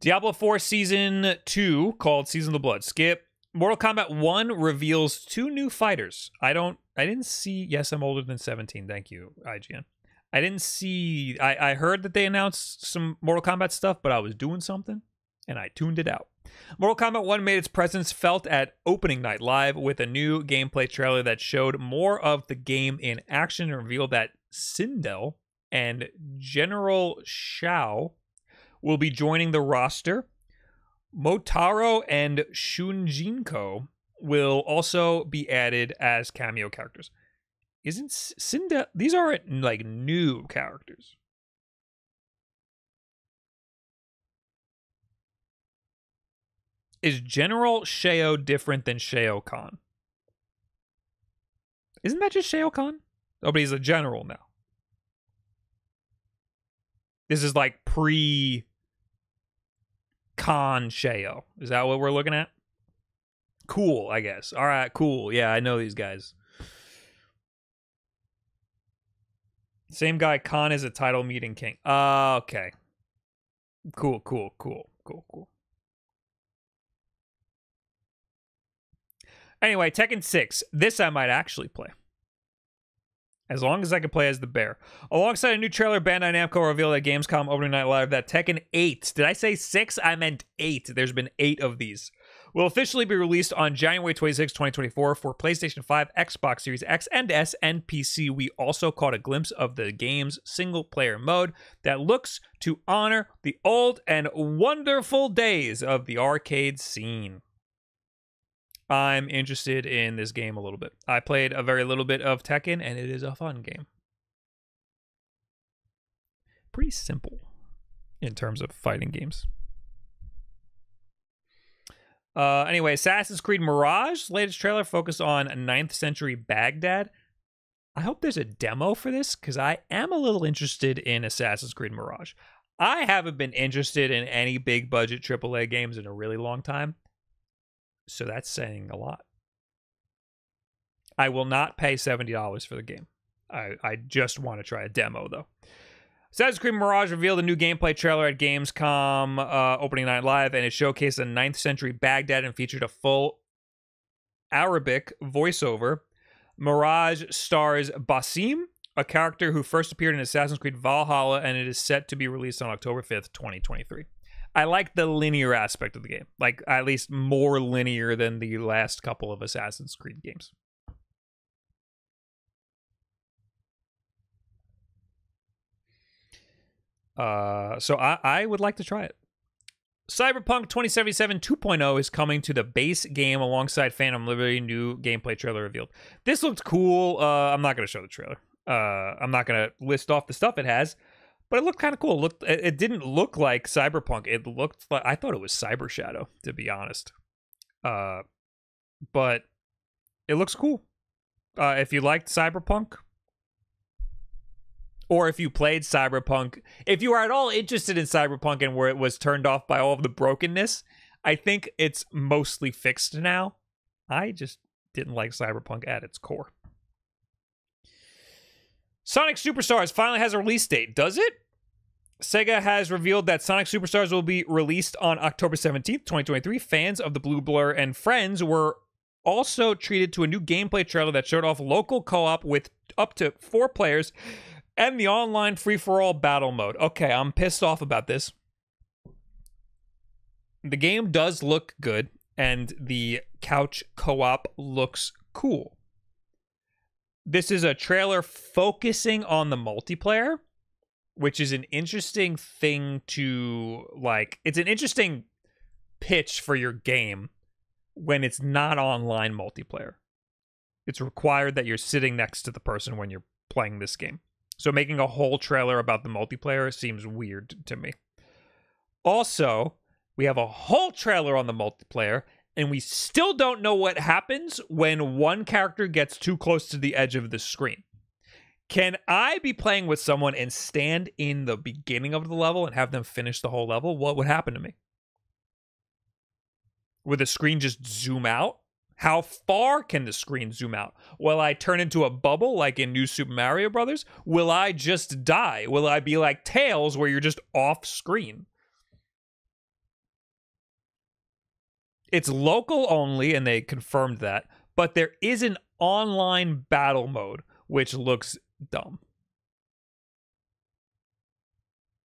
Diablo 4 Season 2, called Season of the Blood. Skip. Mortal Kombat 1 reveals two new fighters. I don't, I didn't see, yes, I'm older than 17. Thank you, IGN. I didn't see, I, I heard that they announced some Mortal Kombat stuff, but I was doing something and I tuned it out. Mortal Kombat 1 made its presence felt at opening night live with a new gameplay trailer that showed more of the game in action and revealed that Sindel and General Shao will be joining the roster. Motaro and Shujinko will also be added as cameo characters. Isn't Sindel? These aren't like new characters. Is General Shao different than Shao Kahn? Isn't that just Shao Kahn? Oh, but he's a general now. This is like pre Khan Shao. Is that what we're looking at? Cool, I guess. All right, cool. Yeah, I know these guys. Same guy, Khan is a title meeting king. Uh, okay. Cool, cool, cool, cool, cool. Anyway, Tekken 6. This I might actually play as long as I can play as the bear. Alongside a new trailer, Bandai Namco revealed at Gamescom opening night live that Tekken 8, did I say 6? I meant 8. There's been 8 of these. Will officially be released on January 26, 2024 for PlayStation 5, Xbox Series X and S, and PC. We also caught a glimpse of the game's single player mode that looks to honor the old and wonderful days of the arcade scene. I'm interested in this game a little bit. I played a very little bit of Tekken, and it is a fun game. Pretty simple in terms of fighting games. Uh, anyway, Assassin's Creed Mirage latest trailer focused on 9th century Baghdad. I hope there's a demo for this because I am a little interested in Assassin's Creed Mirage. I haven't been interested in any big budget AAA games in a really long time. So that's saying a lot. I will not pay $70 for the game. I, I just want to try a demo, though. Assassin's Creed Mirage revealed a new gameplay trailer at Gamescom uh, opening night live, and it showcased a 9th century Baghdad and featured a full Arabic voiceover. Mirage stars Basim, a character who first appeared in Assassin's Creed Valhalla, and it is set to be released on October 5th, 2023. I like the linear aspect of the game, like at least more linear than the last couple of Assassin's Creed games. Uh, so I, I would like to try it. Cyberpunk 2077 2.0 is coming to the base game alongside Phantom Liberty. New gameplay trailer revealed. This looked cool. Uh, I'm not going to show the trailer. Uh, I'm not going to list off the stuff it has, but it looked kind of cool. It looked it didn't look like Cyberpunk. It looked like I thought it was Cyber Shadow, to be honest. Uh, but it looks cool. Uh, if you liked Cyberpunk, or if you played Cyberpunk, if you are at all interested in Cyberpunk and where it was turned off by all of the brokenness, I think it's mostly fixed now. I just didn't like Cyberpunk at its core. Sonic Superstars finally has a release date, does it? Sega has revealed that Sonic Superstars will be released on October 17th, 2023. Fans of the Blue Blur and friends were also treated to a new gameplay trailer that showed off local co op with up to four players and the online free for all battle mode. Okay, I'm pissed off about this. The game does look good, and the couch co op looks cool. This is a trailer focusing on the multiplayer which is an interesting thing to like it's an interesting pitch for your game when it's not online multiplayer. It's required that you're sitting next to the person when you're playing this game. So making a whole trailer about the multiplayer seems weird to me. Also, we have a whole trailer on the multiplayer and we still don't know what happens when one character gets too close to the edge of the screen. Can I be playing with someone and stand in the beginning of the level and have them finish the whole level? What would happen to me? Would the screen just zoom out? How far can the screen zoom out? Will I turn into a bubble like in New Super Mario Brothers? Will I just die? Will I be like Tails where you're just off screen? It's local only, and they confirmed that, but there is an online battle mode, which looks dumb.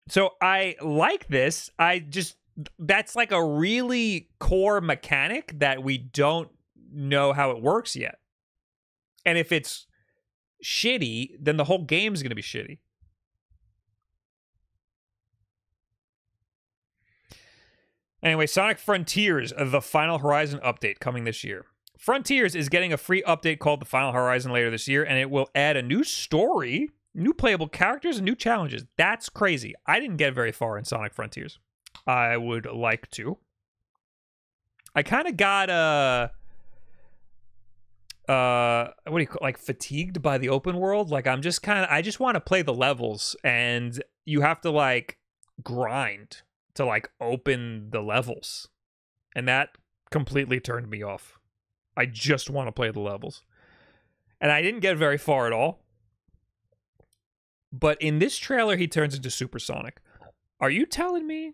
So I like this. I just that's like a really core mechanic that we don't know how it works yet. And if it's shitty, then the whole game's going to be shitty. Anyway, Sonic Frontiers, the Final Horizon update coming this year. Frontiers is getting a free update called The Final Horizon later this year, and it will add a new story, new playable characters, and new challenges. That's crazy. I didn't get very far in Sonic Frontiers. I would like to. I kind of got uh uh what do you call like fatigued by the open world like i'm just kind of i just want to play the levels and you have to like grind to like open the levels and that completely turned me off I just want to play the levels. And I didn't get very far at all. But in this trailer, he turns into Supersonic. Are you telling me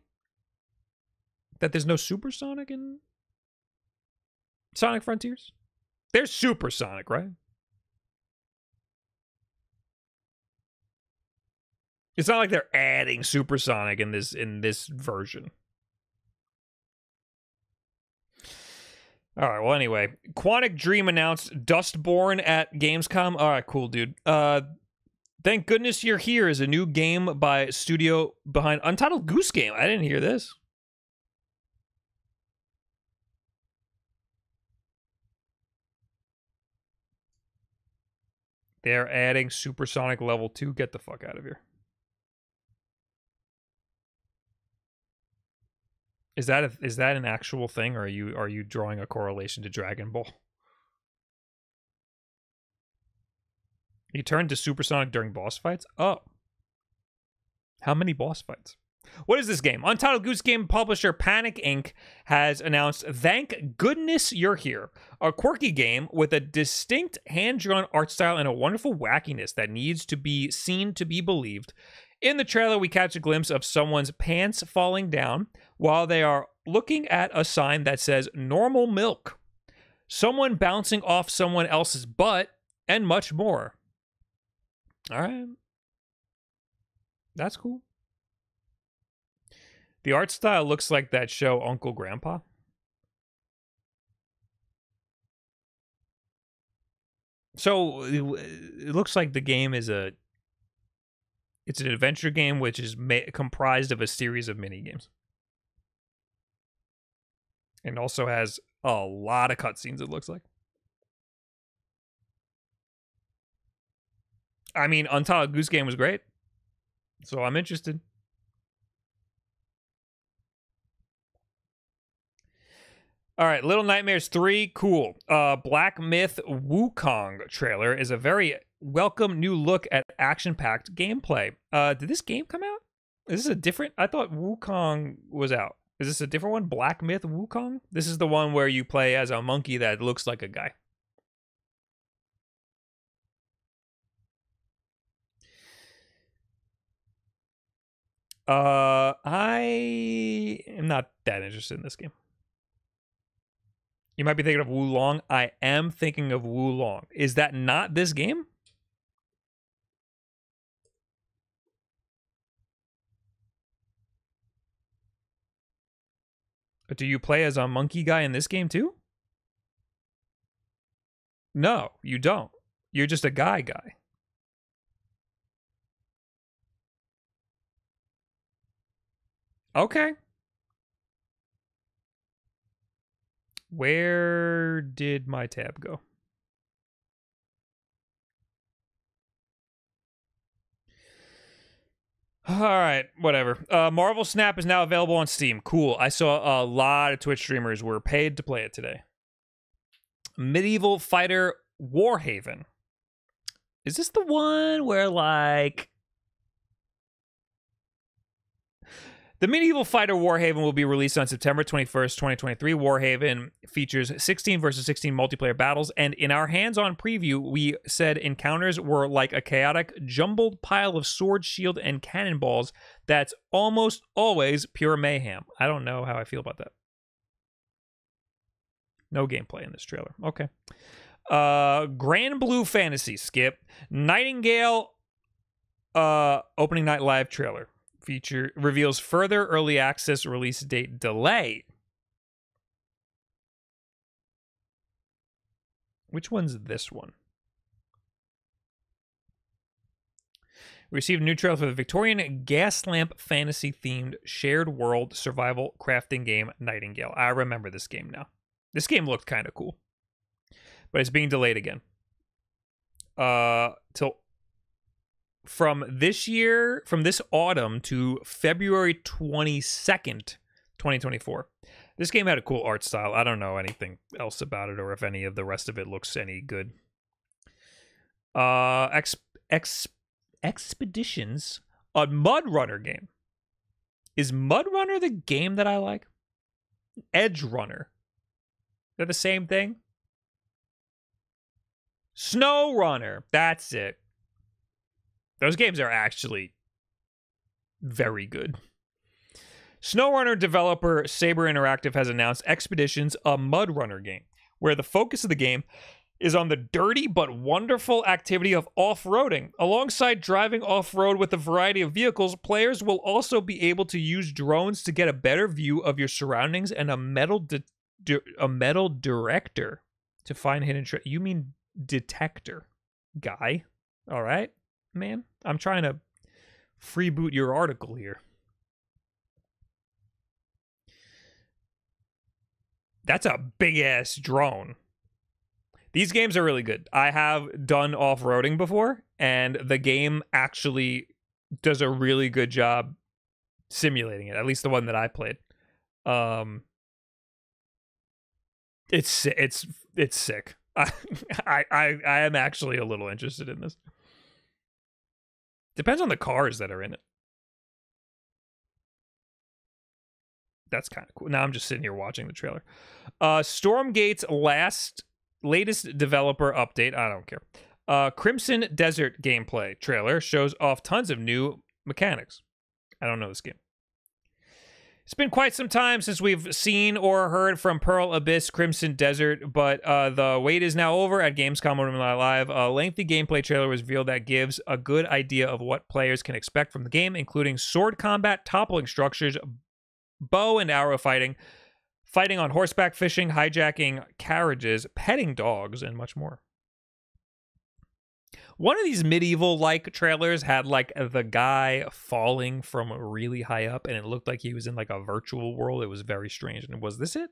that there's no Supersonic in Sonic Frontiers? There's Supersonic, right? It's not like they're adding Supersonic in this in this version. All right. Well, anyway, Quantic Dream announced Dustborn at Gamescom. All right, cool, dude. Uh, thank goodness you're here is a new game by studio behind Untitled Goose Game. I didn't hear this. They're adding Supersonic Level 2. Get the fuck out of here. Is that a, is that an actual thing, or are you are you drawing a correlation to Dragon Ball? He turned to supersonic during boss fights. Oh, how many boss fights? What is this game? Untitled Goose Game publisher Panic Inc. has announced Thank Goodness You're Here, a quirky game with a distinct hand drawn art style and a wonderful wackiness that needs to be seen to be believed. In the trailer, we catch a glimpse of someone's pants falling down while they are looking at a sign that says normal milk, someone bouncing off someone else's butt, and much more. All right. That's cool. The art style looks like that show Uncle Grandpa. So it looks like the game is a it's an adventure game which is comprised of a series of mini games, and also has a lot of cutscenes. It looks like. I mean, Untitled Goose Game was great. So I'm interested. All right, Little Nightmares 3, cool. Uh Black Myth Wukong trailer is a very welcome new look at action-packed gameplay. Uh did this game come out? Is this a different I thought Wukong was out. Is this a different one? Black Myth Wukong? This is the one where you play as a monkey that looks like a guy. Uh I am not that interested in this game. You might be thinking of Wo Long. I am thinking of Wo Long. Is that not this game? Do you play as a monkey guy in this game too? No, you don't. You're just a guy guy. Okay. Where did my tab go? All right, whatever. Uh, Marvel Snap is now available on Steam. Cool. I saw a lot of Twitch streamers were paid to play it today. Medieval Fighter Warhaven. Is this the one where like The medieval fighter Warhaven will be released on September 21st, 2023. Warhaven features 16 versus 16 multiplayer battles, and in our hands on preview, we said encounters were like a chaotic, jumbled pile of sword, shield, and cannonballs that's almost always pure mayhem. I don't know how I feel about that. No gameplay in this trailer. Okay. Uh Granblue Fantasy skip. Nightingale uh opening night live trailer feature reveals further early access release date delay. Which one's this one? We received a new trailer for the Victorian gas lamp fantasy themed shared world survival crafting game Nightingale. I remember this game now. This game looked kind of cool, but it's being delayed again. Uh, till from this year, from this autumn to February 22nd, 2024. This game had a cool art style. I don't know anything else about it or if any of the rest of it looks any good. Uh, ex, ex, Expeditions, a Mud Runner game. Is Mud Runner the game that I like? Edge Runner. They're the same thing? Snow Runner. That's it. Those games are actually very good. SnowRunner developer Saber Interactive has announced Expeditions, a Mud Runner game, where the focus of the game is on the dirty but wonderful activity of off roading. Alongside driving off road with a variety of vehicles, players will also be able to use drones to get a better view of your surroundings and a metal de- de- a metal director to find hidden. You mean detector, guy? All right man. I'm trying to freeboot your article here. That's a big ass drone. These games are really good. I have done off roading before, and the game actually does a really good job simulating it. At least the one that I played. Um, it's it's it's sick. [LAUGHS] I I, I am actually a little interested in this. Depends on the cars that are in it. That's kind of cool. Now I'm just sitting here watching the trailer. Uh, Stormgate's last, latest developer update. I don't care. Uh, Crimson Desert gameplay trailer shows off tons of new mechanics. I don't know this game. It's been quite some time since we've seen or heard from Pearl Abyss Crimson Desert, but uh, the wait is now over at Gamescom Live. A lengthy gameplay trailer was revealed that gives a good idea of what players can expect from the game, including sword combat, toppling structures, bow and arrow fighting, fighting on horseback, fishing, hijacking carriages, petting dogs, and much more. One of these medieval like trailers had like the guy falling from really high up and it looked like he was in like a virtual world. It was very strange. And was this it?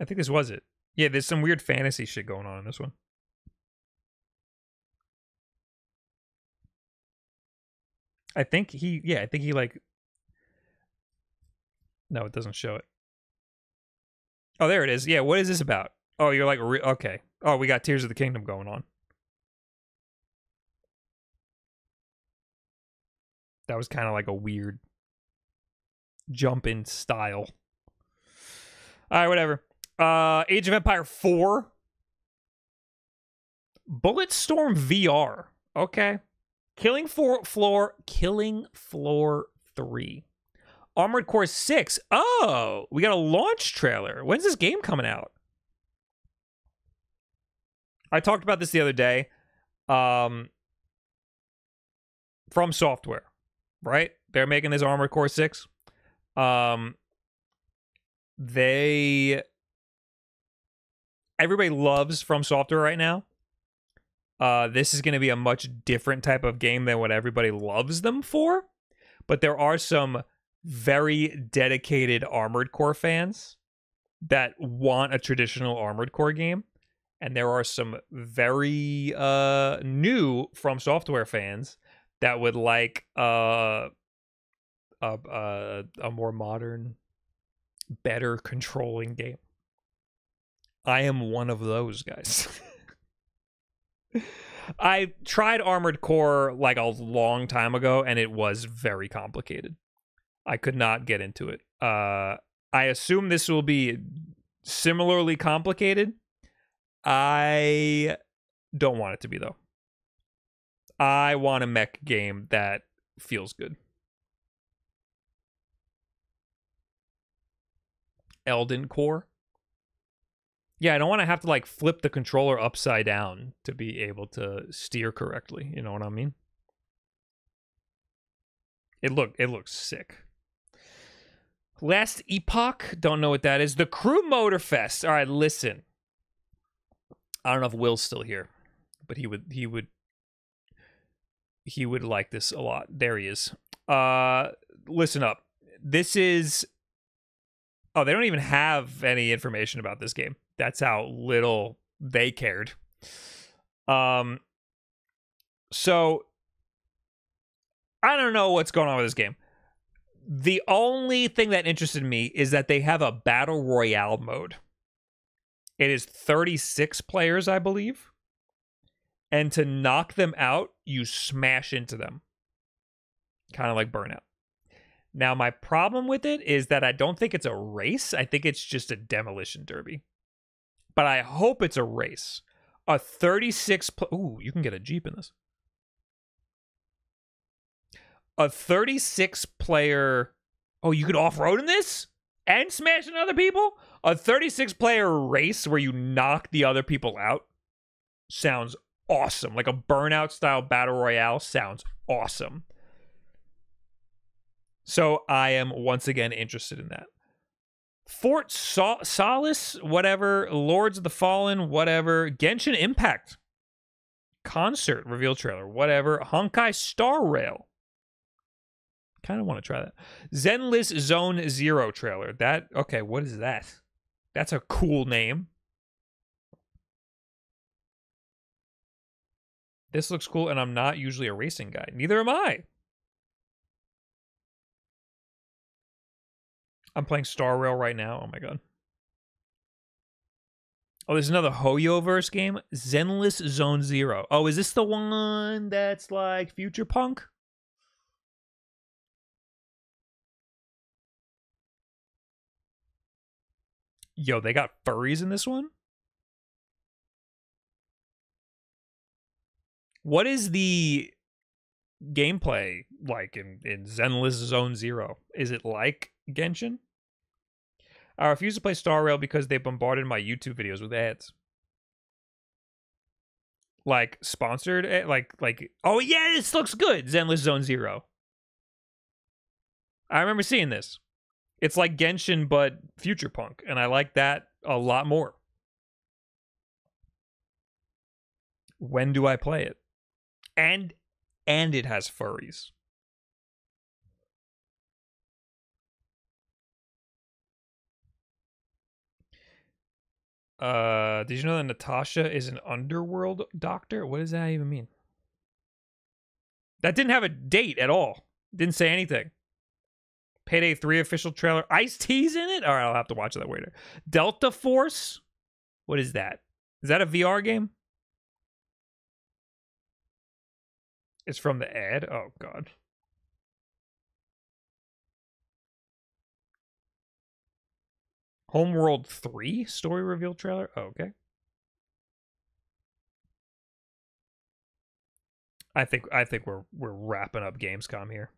I think this was it. Yeah, there's some weird fantasy shit going on in this one. I think he, yeah, I think he like. No, it doesn't show it. Oh, there it is. Yeah, what is this about? Oh, you're like, okay. Oh, we got Tears of the Kingdom going on. That was kind of like a weird jump in style. All right, whatever. Uh Age of Empire 4. Bulletstorm VR. Okay. Killing floor floor Killing Floor 3. Armored Core 6. Oh, we got a launch trailer. When's this game coming out? I talked about this the other day. Um from software, right? They're making this Armored Core 6. Um they everybody loves from software right now. Uh, this is going to be a much different type of game than what everybody loves them for. But there are some very dedicated Armored Core fans that want a traditional Armored Core game. And there are some very uh, new From Software fans that would like uh, a, a, a more modern, better controlling game. I am one of those guys. [LAUGHS] I tried Armored Core like a long time ago and it was very complicated. I could not get into it. Uh I assume this will be similarly complicated. I don't want it to be though. I want a mech game that feels good. Elden Core. Yeah, I don't want to have to like flip the controller upside down to be able to steer correctly. You know what I mean? It look it looks sick. Last Epoch, don't know what that is. The Crew Motorfest. All right, listen. I don't know if Will's still here, but he would he would he would like this a lot. There he is. Uh listen up. This is Oh, they don't even have any information about this game. That's how little they cared. Um so I don't know what's going on with this game. The only thing that interested me is that they have a battle royale mode. It is 36 players, I believe. And to knock them out, you smash into them. Kind of like Burnout. Now, my problem with it is that I don't think it's a race. I think it's just a demolition derby. But I hope it's a race. A 36 pl- Ooh, you can get a Jeep in this. A 36 player Oh, you could off-road in this and smash into other people? A 36 player race where you knock the other people out sounds awesome. Like a burnout style battle royale sounds awesome. So I am once again interested in that. Fort Sol- Solis, whatever. Lords of the Fallen, whatever. Genshin Impact concert reveal trailer, whatever. Honkai Star Rail. Kind of want to try that. Zenless Zone Zero trailer. That okay? What is that? That's a cool name. This looks cool, and I'm not usually a racing guy. Neither am I. I'm playing Star Rail right now. Oh my god. Oh, there's another Hoyoverse game. Zenless Zone Zero. Oh, is this the one that's like Future Punk? Yo, they got furries in this one? What is the gameplay like in, in Zenless Zone Zero? Is it like Genshin? I refuse to play Star Rail because they bombarded my YouTube videos with ads. Like sponsored, like like oh yeah, this looks good. Zenless Zone Zero. I remember seeing this. It's like Genshin but future punk, and I like that a lot more. When do I play it? And and it has furries. Uh, did you know that Natasha is an underworld doctor? What does that even mean? That didn't have a date at all. Didn't say anything. Payday 3 official trailer. Ice T's in it? All right, I'll have to watch that later. Delta Force? What is that? Is that a VR game? It's from the ad. Oh, God. Homeworld 3 story reveal trailer? Oh, okay. I think I think we're we're wrapping up Gamescom here.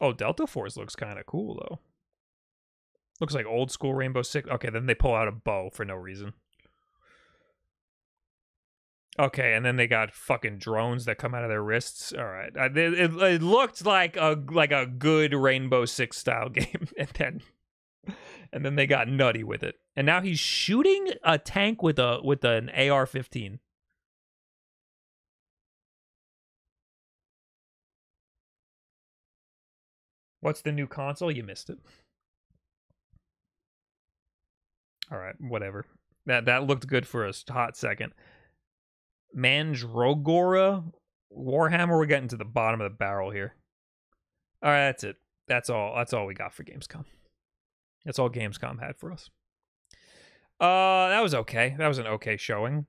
Oh, Delta Force looks kind of cool though. Looks like old school Rainbow Six. Okay, then they pull out a bow for no reason. Okay, and then they got fucking drones that come out of their wrists. All right, it, it, it looked like a like a good Rainbow Six style [LAUGHS] game, and then and then they got nutty with it. And now he's shooting a tank with a with an AR-15. What's the new console? You missed it. All right, whatever. That that looked good for a hot second. Mandragora Warhammer. We're getting to the bottom of the barrel here. All right, that's it. That's all. That's all we got for Gamescom. That's all Gamescom had for us. Uh, that was okay. That was an okay showing.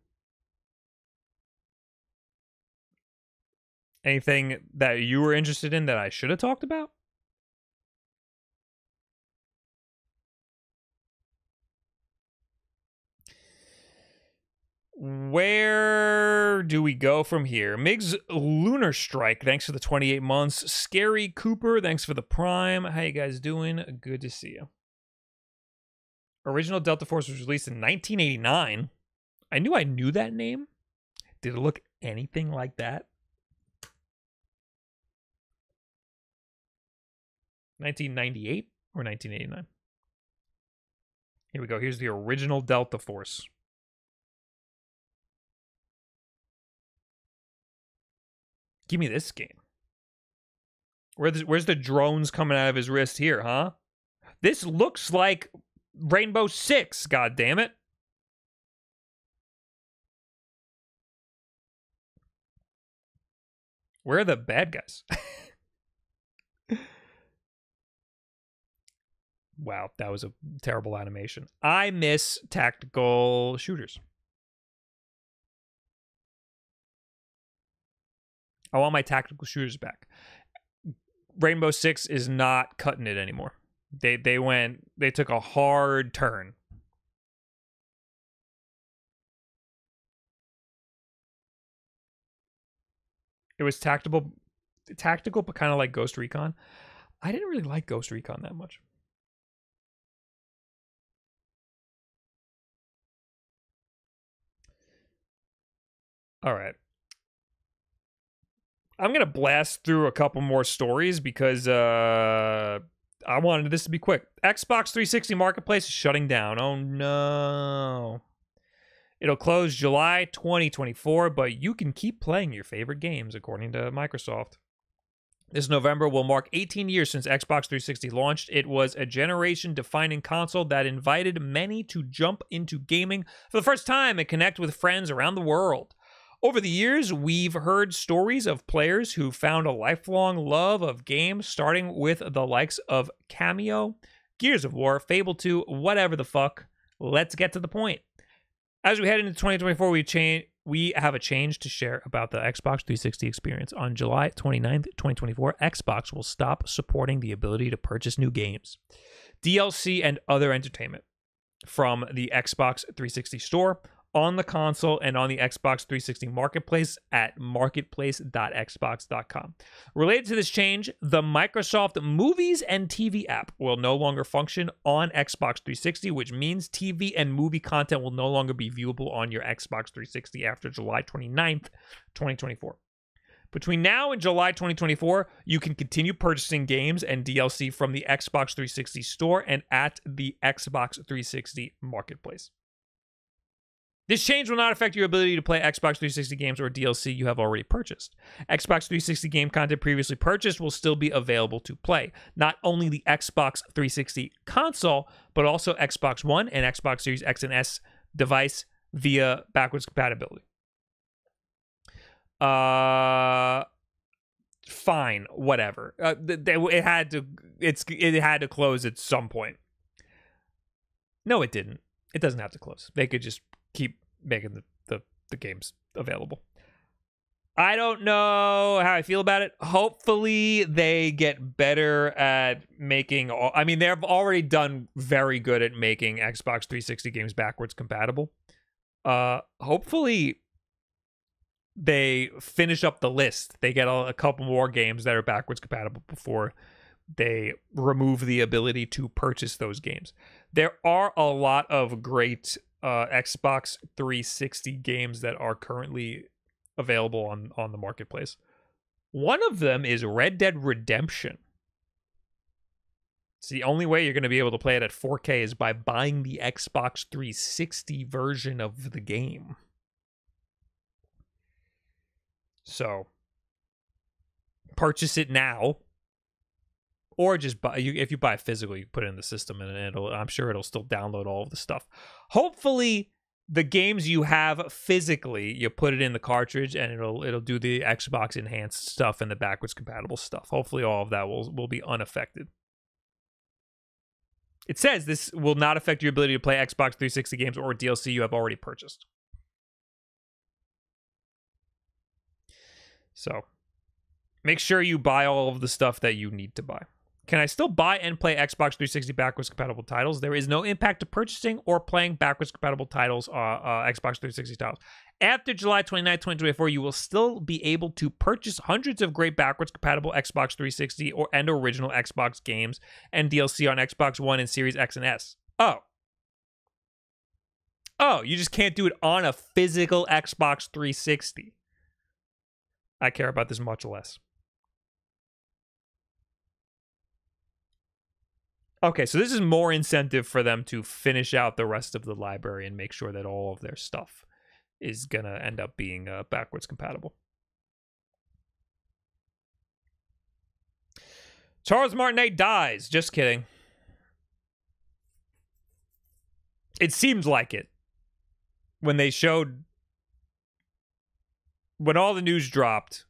Anything that you were interested in that I should have talked about? Where do we go from here? Migs Lunar Strike, thanks for the 28 months. Scary Cooper, thanks for the prime. How you guys doing? Good to see you. Original Delta Force was released in 1989. I knew I knew that name. Did it look anything like that? 1998 or 1989? Here we go. Here's the original Delta Force. Give me this game. Where the, where's the drones coming out of his wrist here, huh? This looks like Rainbow Six, god damn it. Where are the bad guys? [LAUGHS] wow, that was a terrible animation. I miss tactical shooters. I want my tactical shooters back. Rainbow Six is not cutting it anymore. They they went they took a hard turn. It was tactical tactical but kind of like Ghost Recon. I didn't really like Ghost Recon that much. All right. I'm gonna blast through a couple more stories because uh, I wanted this to be quick. Xbox 360 Marketplace is shutting down. Oh no. It'll close July 2024, but you can keep playing your favorite games, according to Microsoft. This November will mark 18 years since Xbox 360 launched. It was a generation defining console that invited many to jump into gaming for the first time and connect with friends around the world. Over the years, we've heard stories of players who found a lifelong love of games, starting with the likes of Kameo, Gears of War, Fable 2, whatever the fuck. Let's get to the point. As we head into 2024, we change we have a change to share about the Xbox 360 experience. On July 29th, 2024, Xbox will stop supporting the ability to purchase new games, DLC, and other entertainment from the Xbox 360 store on the console and on the Xbox 360 marketplace at marketplace.xbox.com. Related to this change, the Microsoft Movies and TV app will no longer function on Xbox 360, which means TV and movie content will no longer be viewable on your Xbox 360 after July 29th, 2024. Between now and July 2024, you can continue purchasing games and DLC from the Xbox 360 store and at the Xbox 360 marketplace. This change will not affect your ability to play Xbox 360 games or DLC you have already purchased. Xbox 360 game content previously purchased will still be available to play. Not only the Xbox 360 console, but also Xbox One and Xbox Series X and S device via backwards compatibility. Uh fine, whatever. Uh, it had to it's it had to close at some point. No, it didn't. It doesn't have to close. They could just keep making the, the, the games available. I don't know how I feel about it. Hopefully, they get better at making. All, I mean, they've already done very good at making Xbox 360 games backwards compatible. Uh, hopefully, they finish up the list. They get a, a couple more games that are backwards compatible before they remove the ability to purchase those games. There are a lot of great uh, Xbox 360 games that are currently available on on the marketplace. One of them is Red Dead Redemption. It's the only way you're going to be able to play it at 4K is by buying the Xbox 360 version of the game. So, purchase it now or just buy you if you buy it physical you put it in the system and it'll i'm sure it'll still download all of the stuff. Hopefully the games you have physically you put it in the cartridge and it'll it'll do the xbox enhanced stuff and the backwards compatible stuff. Hopefully all of that will will be unaffected. It says this will not affect your ability to play xbox 360 games or dlc you have already purchased. So make sure you buy all of the stuff that you need to buy can I still buy and play Xbox 360 backwards compatible titles? There is no impact to purchasing or playing backwards compatible titles, uh, uh, Xbox 360 titles. After July 29, 2024, you will still be able to purchase hundreds of great backwards compatible Xbox 360 or and original Xbox games and DLC on Xbox One and Series X and S. Oh. Oh, you just can't do it on a physical Xbox 360. I care about this much less. Okay, so this is more incentive for them to finish out the rest of the library and make sure that all of their stuff is going to end up being uh, backwards compatible. Charles Martinet dies. Just kidding. It seemed like it when they showed when all the news dropped.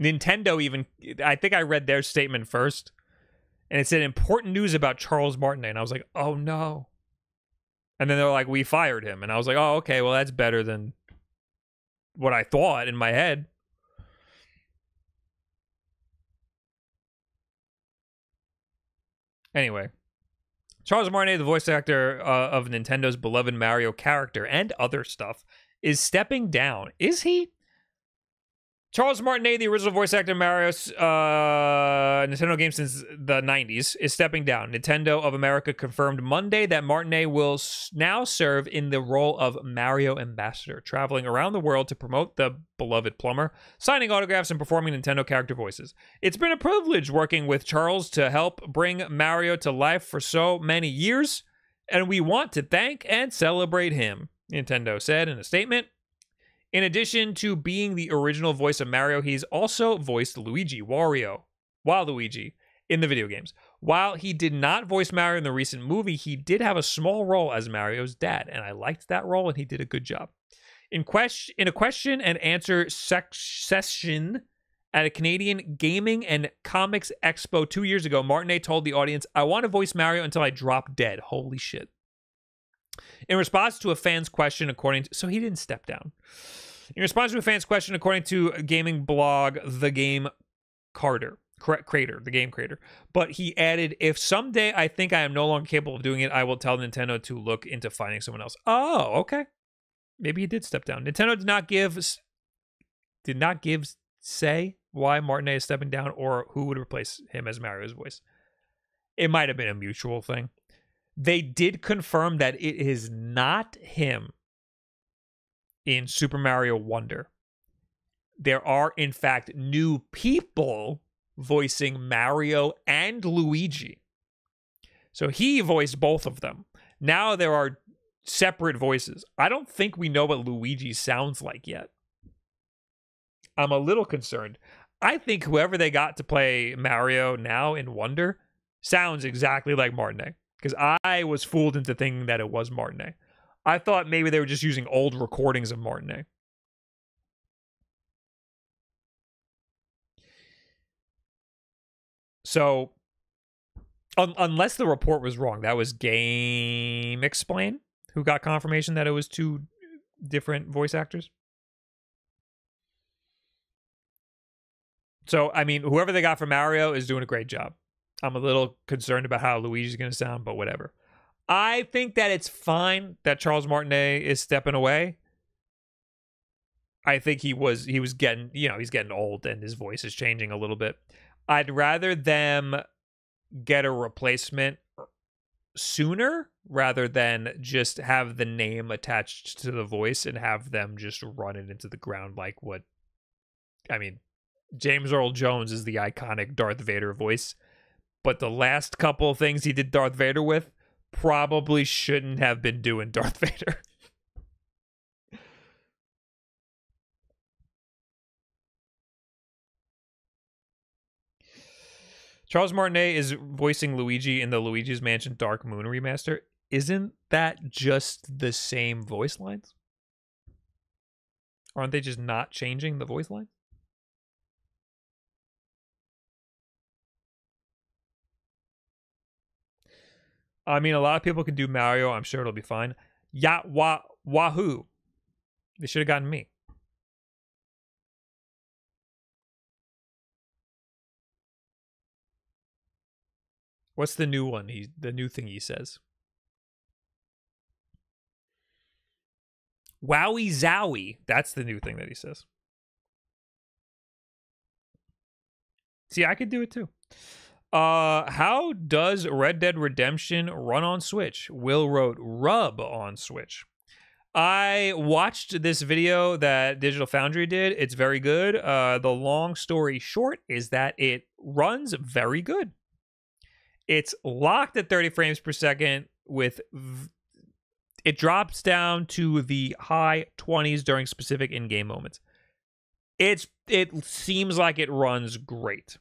Nintendo even I think I read their statement first and it said important news about Charles Martinet. And I was like, oh no. And then they're like, we fired him. And I was like, oh, okay, well, that's better than what I thought in my head. Anyway, Charles Martinet, the voice actor uh, of Nintendo's beloved Mario character and other stuff, is stepping down. Is he? Charles Martinet, the original voice actor of Mario's uh, Nintendo game since the 90s, is stepping down. Nintendo of America confirmed Monday that Martinet will now serve in the role of Mario ambassador, traveling around the world to promote the beloved plumber, signing autographs, and performing Nintendo character voices. It's been a privilege working with Charles to help bring Mario to life for so many years, and we want to thank and celebrate him, Nintendo said in a statement. In addition to being the original voice of Mario, he's also voiced Luigi, Wario, Waluigi in the video games. While he did not voice Mario in the recent movie, he did have a small role as Mario's dad, and I liked that role, and he did a good job. In question, in a question and answer session at a Canadian Gaming and Comics Expo two years ago, Martinet told the audience, "I want to voice Mario until I drop dead." Holy shit! In response to a fan's question, according to, so he didn't step down. In response to a fan's question, according to gaming blog The Game Carter, creator, the game creator. But he added, if someday I think I am no longer capable of doing it, I will tell Nintendo to look into finding someone else. Oh, okay. Maybe he did step down. Nintendo did not give did not give say why Martinet is stepping down or who would replace him as Mario's voice. It might have been a mutual thing. They did confirm that it is not him in Super Mario Wonder. There are, in fact, new people voicing Mario and Luigi. So he voiced both of them. Now there are separate voices. I don't think we know what Luigi sounds like yet. I'm a little concerned. I think whoever they got to play Mario now in Wonder sounds exactly like Martinet because I was fooled into thinking that it was Martinet. I thought maybe they were just using old recordings of Martinet. So, un- unless the report was wrong, that was GameXplain who got confirmation that it was two different voice actors. So, I mean, whoever they got for Mario is doing a great job. I'm a little concerned about how Luigi's going to sound, but whatever. I think that it's fine that Charles Martinet is stepping away. I think he was he was getting, you know, he's getting old and his voice is changing a little bit. I'd rather them get a replacement sooner rather than just have the name attached to the voice and have them just run it into the ground like what I mean James Earl Jones is the iconic Darth Vader voice but the last couple of things he did Darth Vader with probably shouldn't have been doing [LAUGHS] Darth Vader Charles Martinet is voicing Luigi in the Luigi's Mansion Dark Moon remaster. Isn't that just the same voice lines? Aren't they just not changing the voice lines? I mean, a lot of people can do Mario. I'm sure it'll be fine. Ya wa wahoo. They should have gotten me. What's the new one? He the new thing he says. Wowie zowie. That's the new thing that he says. See, I could do it too. Uh, how does Red Dead Redemption run on Switch? Will wrote rub on Switch. I watched this video that Digital Foundry did. It's very good. Uh, the long story short is that it runs very good. It's locked at 30 frames per second with v- it drops down to the high 20s during specific in-game moments. It's it seems like it runs great.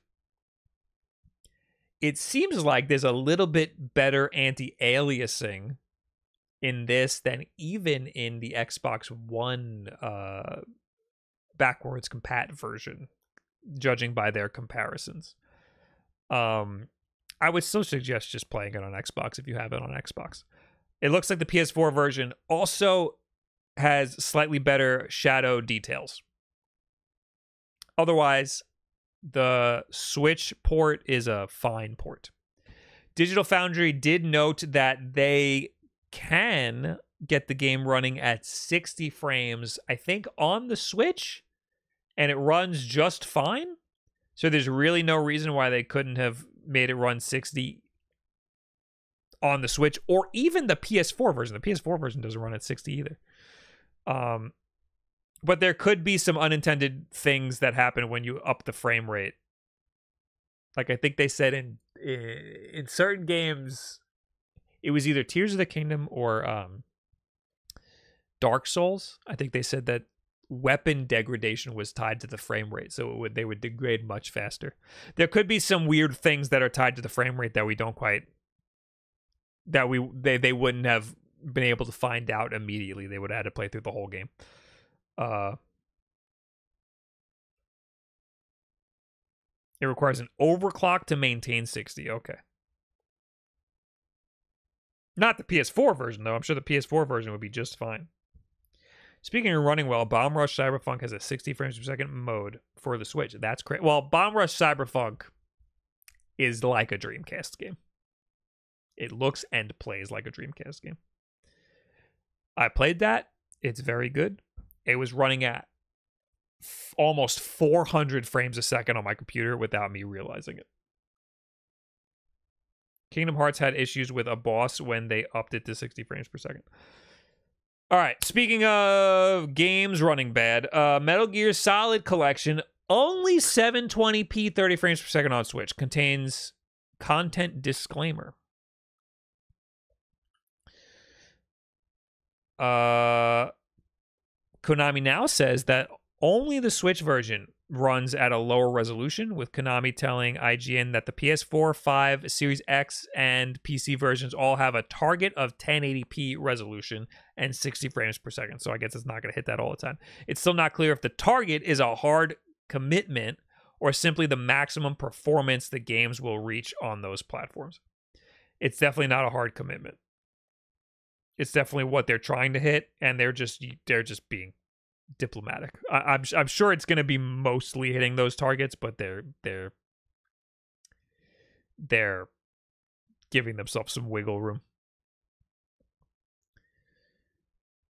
It seems like there's a little bit better anti-aliasing in this than even in the Xbox One uh backwards compat version, judging by their comparisons. Um I would still suggest just playing it on Xbox if you have it on Xbox. It looks like the PS4 version also has slightly better shadow details. Otherwise, the Switch port is a fine port. Digital Foundry did note that they can get the game running at 60 frames, I think, on the Switch, and it runs just fine. So there's really no reason why they couldn't have made it run 60 on the Switch or even the PS4 version. The PS4 version doesn't run at 60 either. Um, but there could be some unintended things that happen when you up the frame rate. Like I think they said in in certain games, it was either Tears of the Kingdom or um, Dark Souls. I think they said that weapon degradation was tied to the frame rate, so it would they would degrade much faster. There could be some weird things that are tied to the frame rate that we don't quite that we they they wouldn't have been able to find out immediately. They would have had to play through the whole game. Uh It requires an overclock to maintain 60. Okay. Not the PS4 version, though. I'm sure the PS4 version would be just fine. Speaking of running well, Bomb Rush Cyberpunk has a 60 frames per second mode for the Switch. That's great. Well, Bomb Rush Cyberpunk is like a Dreamcast game. It looks and plays like a Dreamcast game. I played that. It's very good. It was running at f- almost 400 frames a second on my computer without me realizing it. Kingdom Hearts had issues with a boss when they upped it to 60 frames per second. All right. Speaking of games running bad, uh, Metal Gear Solid Collection only 720p 30 frames per second on Switch contains content disclaimer. Uh, Konami now says that only the Switch version runs at a lower resolution, with Konami telling IGN that the PS4, 5, Series X, and PC versions all have a target of 1080p resolution and 60 frames per second. So I guess it's not going to hit that all the time. It's still not clear if the target is a hard commitment or simply the maximum performance the games will reach on those platforms. It's definitely not a hard commitment. It's definitely what they're trying to hit, and they're just they're just being diplomatic. I, I'm I'm sure it's going to be mostly hitting those targets, but they're they're they're giving themselves some wiggle room.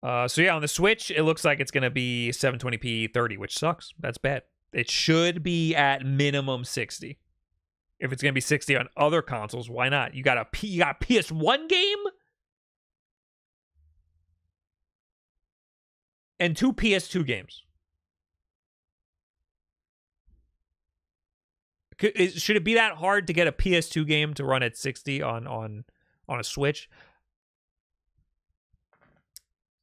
Uh, so yeah, on the Switch, it looks like it's going to be 720p 30, which sucks. That's bad. It should be at minimum 60. If it's going to be 60 on other consoles, why not? You got a P, you got a PS1 game and two PS2 games. Should it be that hard to get a PS2 game to run at 60 on on on a Switch?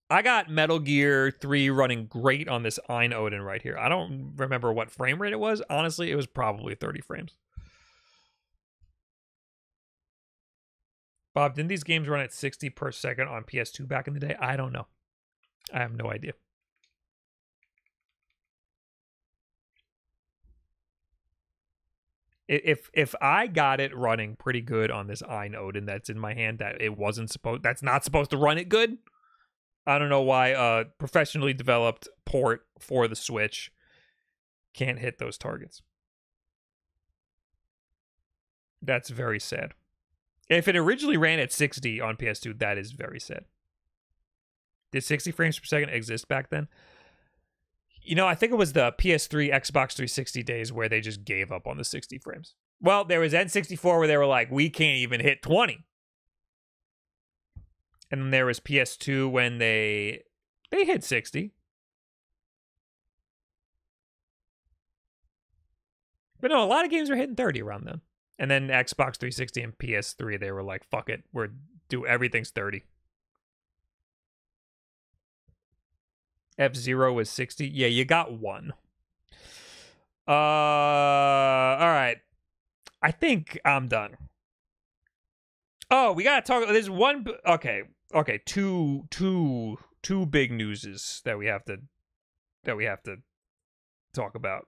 I got Metal Gear 3 running great on this Ayn Odin right here. I don't remember what frame rate it was. Honestly, it was probably 30 frames. Bob, didn't these games run at 60 per second on PS2 back in the day? I don't know. I have no idea. If if I got it running pretty good on this Ayn Odin that's in my hand that it wasn't supposed that's not supposed to run it good. I don't know why a professionally developed port for the Switch can't hit those targets. That's very sad. If it originally ran at 60 on PS2, that is very sad. Did 60 frames per second exist back then? You know, I think it was the PS3, Xbox 360 days where they just gave up on the 60 frames. Well, there was N64 where they were like, we can't even hit 20. And then there was PS2 when they they hit 60. But no, a lot of games were hitting 30 around then. And then Xbox 360 and PS3, they were like, fuck it, we're do everything's 30. F Zero was 60. Yeah, you got one. Uh, all right. I think I'm done. Oh, we gotta talk. There's one. Okay, okay. Two, two, two big newses that we have to that we have to talk about.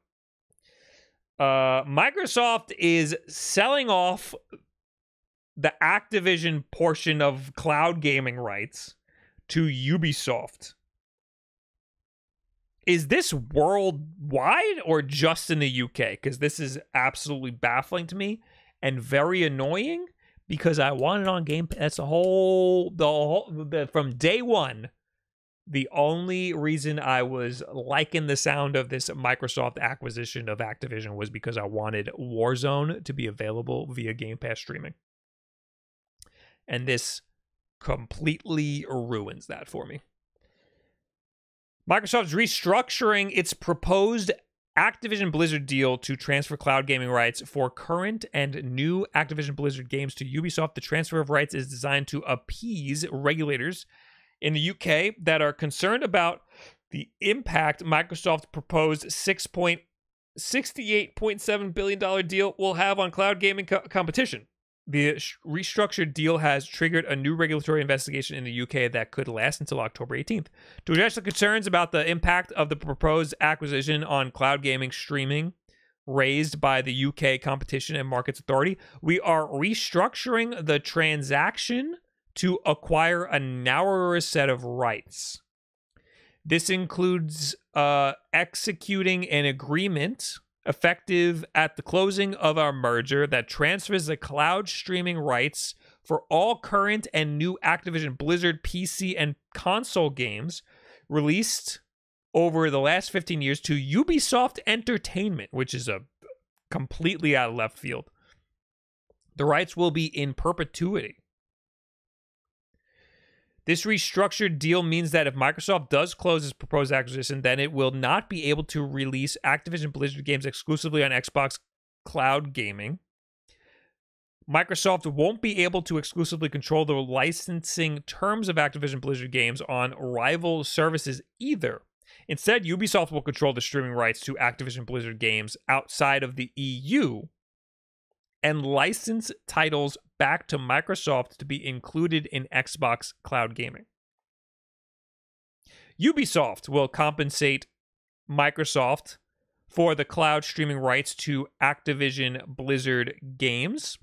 Uh, Microsoft is selling off the Activision portion of cloud gaming rights to Ubisoft is this worldwide or just in the UK? Because this is absolutely baffling to me and very annoying because I want it on Game Pass. That's the whole the whole the, from day one. The only reason I was liking the sound of this Microsoft acquisition of Activision was because I wanted Warzone to be available via Game Pass streaming. And this completely ruins that for me. Microsoft's restructuring its proposed Activision Blizzard deal to transfer cloud gaming rights for current and new Activision Blizzard games to Ubisoft. The transfer of rights is designed to appease regulators in the UK that are concerned about the impact Microsoft's proposed $6.68.7 billion deal will have on cloud gaming co- competition. The restructured deal has triggered a new regulatory investigation in the UK that could last until October 18th. To address the concerns about the impact of the proposed acquisition on cloud gaming streaming raised by the UK Competition and Markets Authority, we are restructuring the transaction to acquire a narrower set of rights. This includes uh, executing an agreement effective at the closing of our merger that transfers the cloud streaming rights for all current and new Activision Blizzard PC and console games released over the last 15 years to Ubisoft Entertainment, which is a completely out of left field. The rights will be in perpetuity. This restructured deal means that if Microsoft does close its proposed acquisition, then it will not be able to release Activision Blizzard games exclusively on Xbox Cloud Gaming. Microsoft won't be able to exclusively control the licensing terms of Activision Blizzard games on rival services either. Instead, Ubisoft will control the streaming rights to Activision Blizzard games outside of the EU and license titles back to Microsoft to be included in Xbox cloud gaming. Ubisoft will compensate Microsoft for the cloud streaming rights to Activision Blizzard games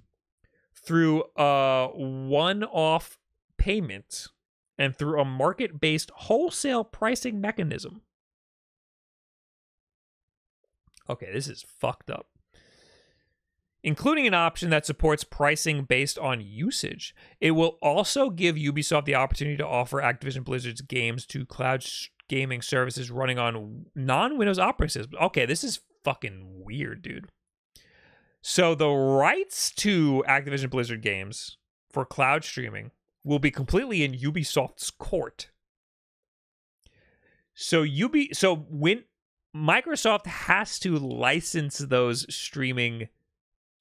through a one off payment and through a market based wholesale pricing mechanism. Okay, this is fucked up. Including an option that supports pricing based on usage. It will also give Ubisoft the opportunity to offer Activision Blizzard's games to cloud gaming services running on non Windows operating systems. Okay, this is fucking weird, dude. So the rights to Activision Blizzard games for cloud streaming will be completely in Ubisoft's court. So Ubi so when Microsoft has to license those streaming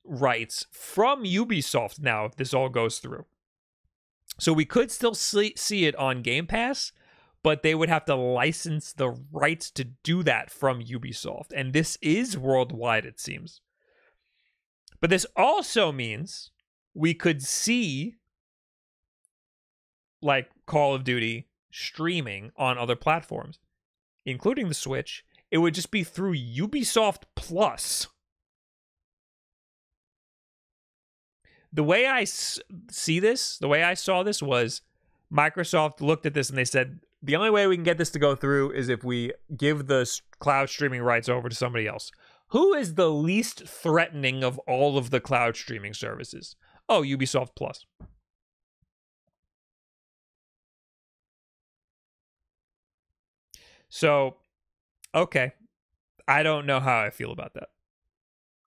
rights from Ubisoft now if this all goes through. So we could still see, see it on Game Pass, but they would have to license the rights to do that from Ubisoft. And this is worldwide, it seems. But this also means we could see like Call of Duty streaming on other platforms, including the Switch. It would just be through Ubisoft Plus. The way I see this, the way I saw this was Microsoft looked at this and they said, the only way we can get this to go through is if we give the cloud streaming rights over to somebody else. Who is the least threatening of all of the cloud streaming services? Oh, Ubisoft Plus. So, okay. I don't know how I feel about that.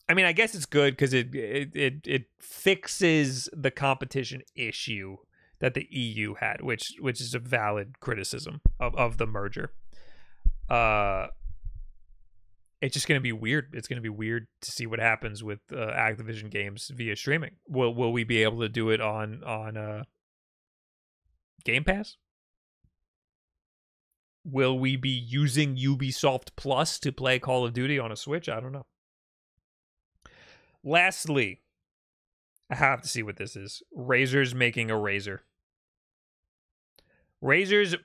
I mean, I guess it's good because it, it it it fixes the competition issue that the EU had, which which is a valid criticism of, of the merger. Uh it's just going to be weird. It's going to be weird to see what happens with uh, Activision games via streaming. Will will we be able to do it on on uh, Game Pass? Will we be using Ubisoft Plus to play Call of Duty on a Switch? I don't know. Lastly, I have to see what this is. Razer's making a razor. Razors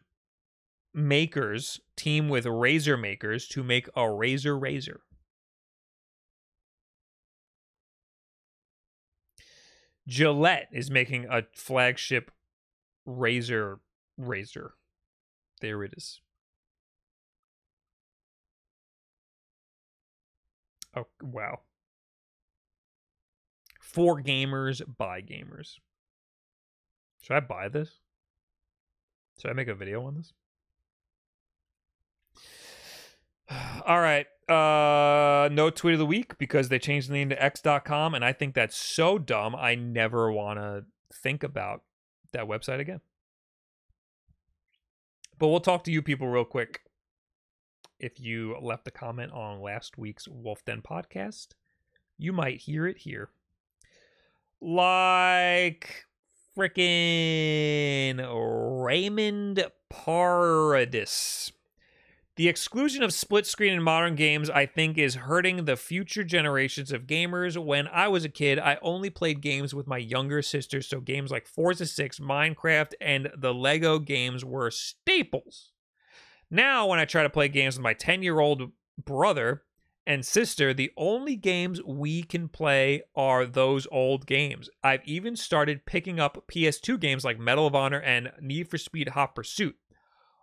makers team with Razer makers to make a razor Razor. Gillette is making a flagship razor Razor. There it is. Oh, wow. For gamers, by gamers. Should I buy this? Should I make a video on this? [SIGHS] All right. Uh no tweet of the week because they changed the name to x.com and I think that's so dumb I never want to think about that website again. But we'll talk to you people real quick. If you left a comment on last week's Wulff Den podcast, you might hear it here. Like freaking Raymond Paradis. The exclusion of split screen in modern games, I think, is hurting the future generations of gamers. When I was a kid, I only played games with my younger sisters, so games like Forza 6, Minecraft, and the Lego games were staples. Now, when I try to play games with my 10 year old brother and sister, the only games we can play are those old games. I've even started picking up PS2 games like Medal of Honor and Need for Speed Hot Pursuit.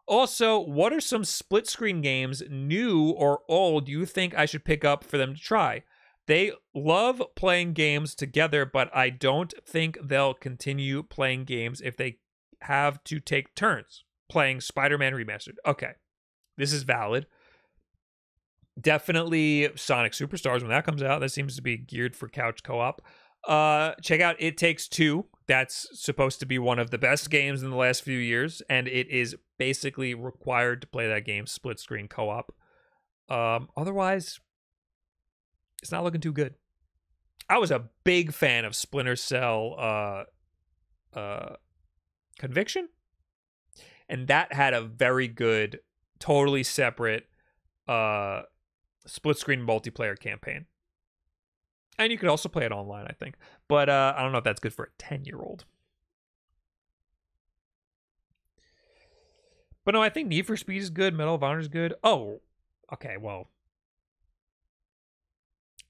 Also, what are some split screen games, new or old, you think I should pick up for them to try? They love playing games together, but I don't think they'll continue playing games if they have to take turns playing Spider Man Remastered. Okay, this is valid. Definitely Sonic Superstars when that comes out. That seems to be geared for couch co op. Uh, check out It Takes Two. That's supposed to be one of the best games in the last few years, and it is basically required to play that game split screen co op. Um, otherwise, it's not looking too good. I was a big fan of Splinter Cell uh uh Conviction. And that had a very good totally separate uh split screen multiplayer campaign. And you could also play it online, I think. But uh I don't know if that's good for a 10-year-old. But no, I think Need for Speed is good, Medal of Honor is good. Oh, okay, well,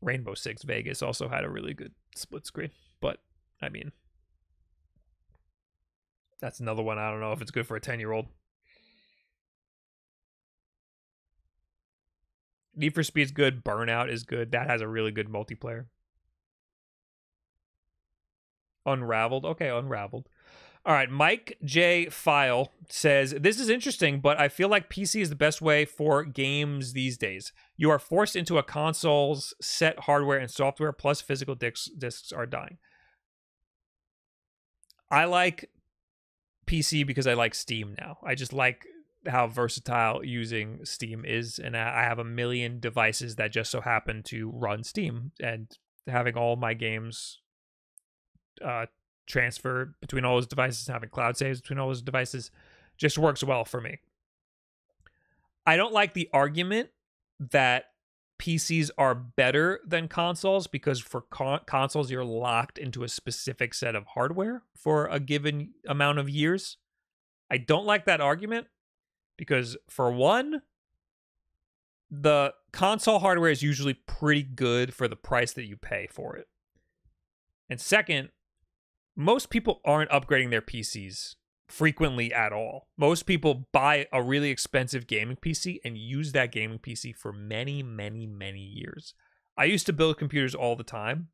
Rainbow Six Vegas also had a really good split screen, but I mean, that's another one. I don't know if it's good for a 10 year old. Need for Speed's good. Burnout is good. That has a really good multiplayer. Unraveled. Okay, Unraveled. All right, Mike J. File says, This is interesting, but I feel like PC is the best way for games these days. You are forced into a console's set hardware and software, plus physical discs, discs are dying. I like PC because I like Steam now. I just like how versatile using Steam is, and I have a million devices that just so happen to run Steam, and having all my games uh, transfer between all those devices, having cloud saves between all those devices, just works well for me. I don't like the argument that PCs are better than consoles because for con- consoles you're locked into a specific set of hardware for a given amount of years. I don't like that argument because for one the console hardware is usually pretty good for the price that you pay for it. And second, most people aren't upgrading their PCs frequently at all. Most people buy a really expensive gaming PC and use that gaming PC for many, many, many years. I used to build computers all the time,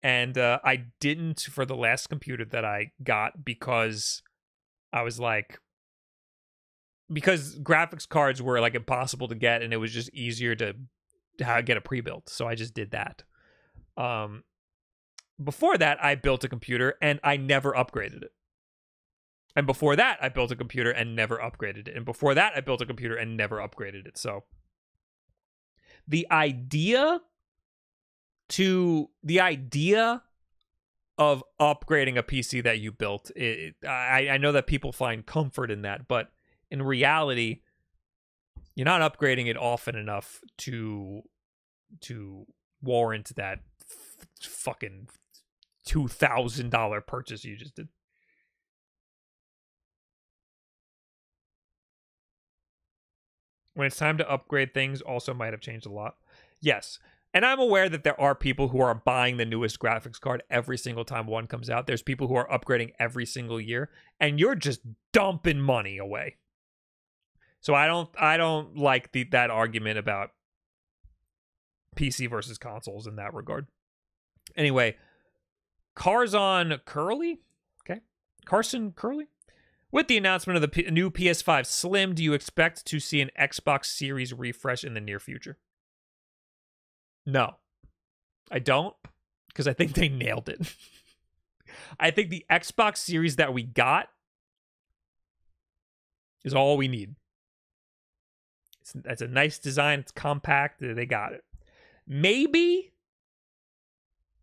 and uh, I didn't for the last computer that I got because I was like, because graphics cards were like impossible to get, and it was just easier to, get a pre-built. So I just did that. Um, before that, I built a computer and I never upgraded it. And before that, I built a computer and never upgraded it. And before that, I built a computer and never upgraded it. So the idea to the idea of upgrading a PC that you built, it, I, I know that people find comfort in that, but in reality, you're not upgrading it often enough to to warrant that f- fucking two thousand dollar purchase you just did. When it's time to upgrade things, also might have changed a lot. Yes. And I'm aware that there are people who are buying the newest graphics card every single time one comes out. There's people who are upgrading every single year, and you're just dumping money away. So I don't I don't like the that argument about PC versus consoles in that regard. Anyway, Carzon Curly, okay, Carson Curly. With the announcement of the P- new PS5 Slim, do you expect to see an Xbox Series refresh in the near future? No, I don't, because I think they nailed it. [LAUGHS] I think the Xbox Series that we got is all we need. It's, it's a nice design. It's compact. They got it. Maybe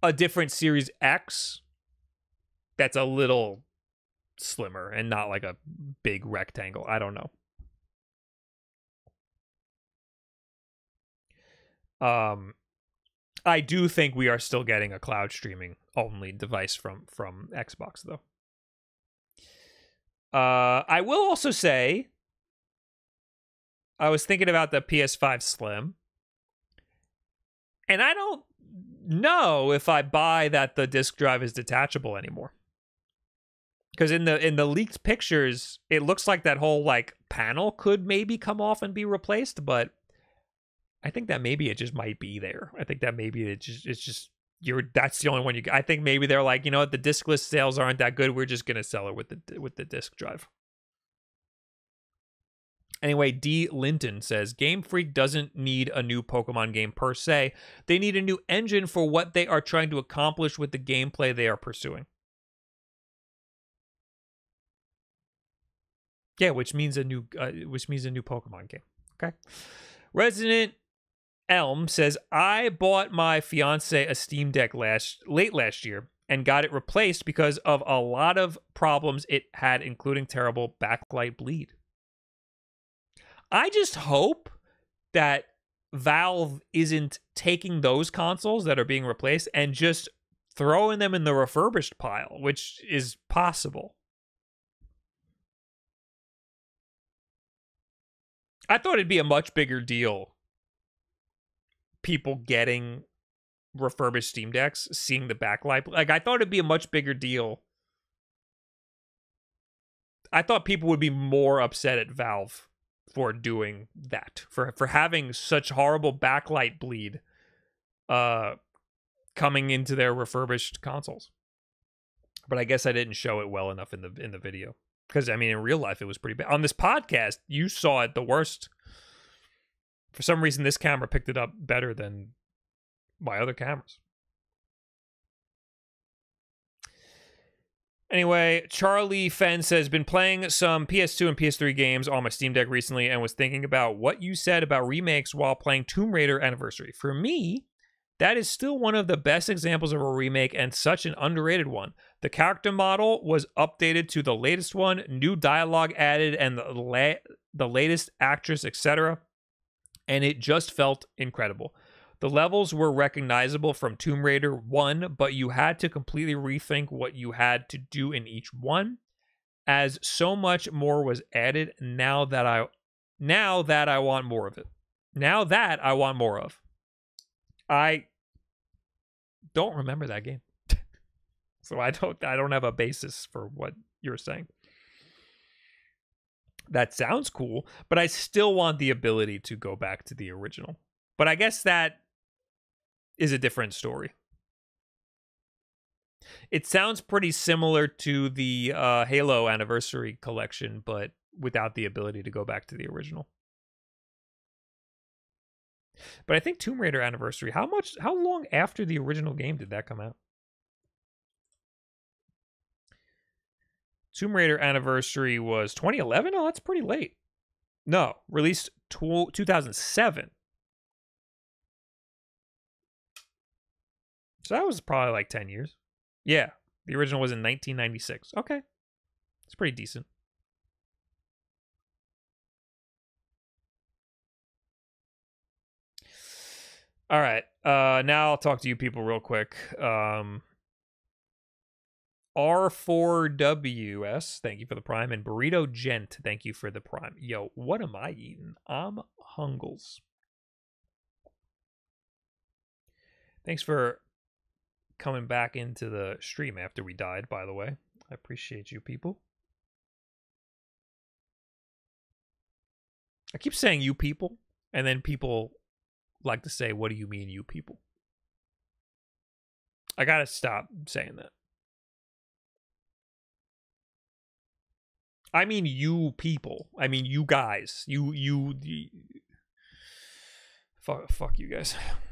a different Series X that's a little slimmer and not like a big rectangle. I don't know. Um I do think we are still getting a cloud streaming only device from from Xbox though. Uh I will also say I was thinking about the PS5 Slim. And I don't know if I buy that the disk drive is detachable anymore. Because in the in the leaked pictures, it looks like that whole like panel could maybe come off and be replaced, but I think that maybe it just might be there. I think that maybe it just it's just you're that's the only one you. I think maybe they're like you know what the diskless sales aren't that good. We're just gonna sell it with the with the disk drive. Anyway, D. Linton says Game Freak doesn't need a new Pokemon game per se. They need a new engine for what they are trying to accomplish with the gameplay they are pursuing. Yeah, which means a new, uh, which means a new Pokemon game. Okay, Resident Elm says, I bought my fiance a Steam Deck last late last year and got it replaced because of a lot of problems it had, including terrible backlight bleed. I just hope that Valve isn't taking those consoles that are being replaced and just throwing them in the refurbished pile, which is possible. I thought it'd be a much bigger deal. People getting refurbished Steam Decks, seeing the backlight. Like I thought it'd be a much bigger deal. I thought people would be more upset at Valve for doing that, for for having such horrible backlight bleed uh coming into their refurbished consoles. But I guess I didn't show it well enough in the in the video because I mean in real life it was pretty bad. On this podcast, you saw it the worst. For some reason, this camera picked it up better than my other cameras. Anyway, Charlie Fenn says, been playing some PS2 and PS3 games on my Steam Deck recently and was thinking about what you said about remakes while playing Tomb Raider Anniversary. For me, that is still one of the best examples of a remake and such an underrated one. The character model was updated to the latest one, new dialogue added, and the, la- the latest actress, etc. And it just felt incredible. The levels were recognizable from Tomb Raider 1, but you had to completely rethink what you had to do in each one as so much more was added now that I now that I want more of it. Now that I want more of. I don't remember that game. [LAUGHS] so I don't I don't have a basis for what you're saying. That sounds cool, but I still want the ability to go back to the original. But I guess that is a different story. It sounds pretty similar to the uh, Halo Anniversary collection, but without the ability to go back to the original. But I think Tomb Raider Anniversary, how much how long after the original game did that come out? Tomb Raider Anniversary was 2011? Oh, that's pretty late. No, released 2007. So that was probably like 10 years. Yeah, the original was in 1996. Okay. It's pretty decent. All right. Uh, now I'll talk to you people real quick. Um, R4WS, thank you for the prime. And Burrito Gent, thank you for the prime. Yo, what am I eating? I'm hungles. Thanks for coming back into the stream after we died, by the way. I appreciate you people. I keep saying you people, and then people like to say, What do you mean, you people? I gotta stop saying that. I mean, you people. I mean, you guys. You, you. fuck, fuck you guys. [LAUGHS]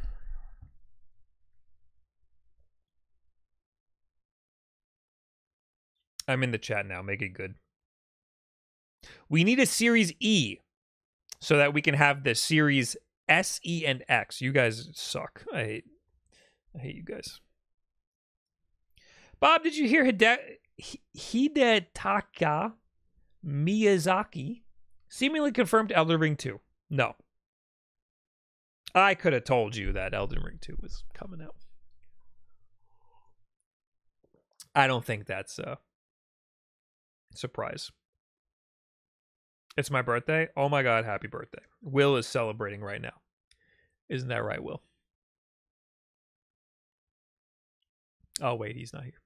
I'm in the chat now. Make it good. We need a Series E so that we can have the Series S, E, and X. You guys suck. I hate, I hate you guys. Bob, did you hear Hide- Hidetaka Miyazaki seemingly confirmed Elden Ring 2? No. I could have told you that Elden Ring 2 was coming out. I don't think that's a surprise. It's my birthday. Oh my god, happy birthday. Will is celebrating right now. Isn't that right, Will? Oh, wait, he's not here.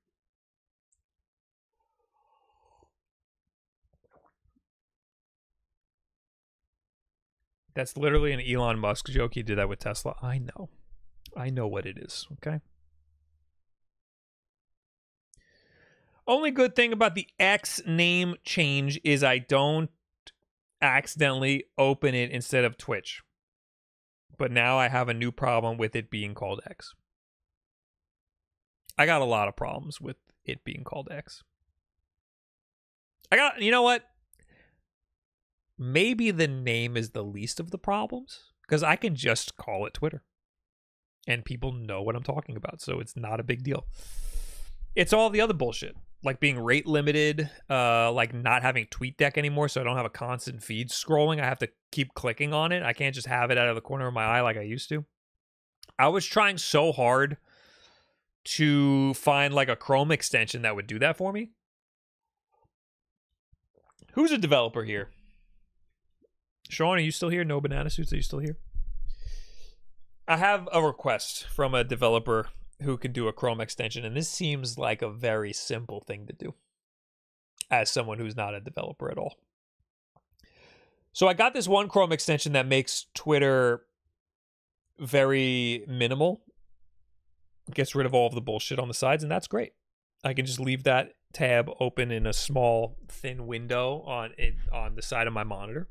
That's literally an Elon Musk joke. He did that with Tesla. I know. I know what it is, okay? Only good thing about the X name change is I don't accidentally open it instead of Twitch. But now I have a new problem with it being called X. I got a lot of problems with it being called X. I got, you know what? Maybe the name is the least of the problems. because I can just call it Twitter and people know what I'm talking about. So it's not a big deal. It's all the other bullshit, like being rate limited, uh, like not having TweetDeck anymore, so I don't have a constant feed scrolling. I have to keep clicking on it. I can't just have it out of the corner of my eye like I used to. I was trying so hard to find like a Chrome extension that would do that for me. Who's a developer here? Sean, are you still here? No banana suits. Are you still here? I have a request from a developer who can do a Chrome extension, and this seems like a very simple thing to do as someone who's not a developer at all. So I got this one Chrome extension that makes Twitter very minimal. Gets rid of all of the bullshit on the sides, and that's great. I can just leave that tab open in a small thin window on it on the side of my monitor.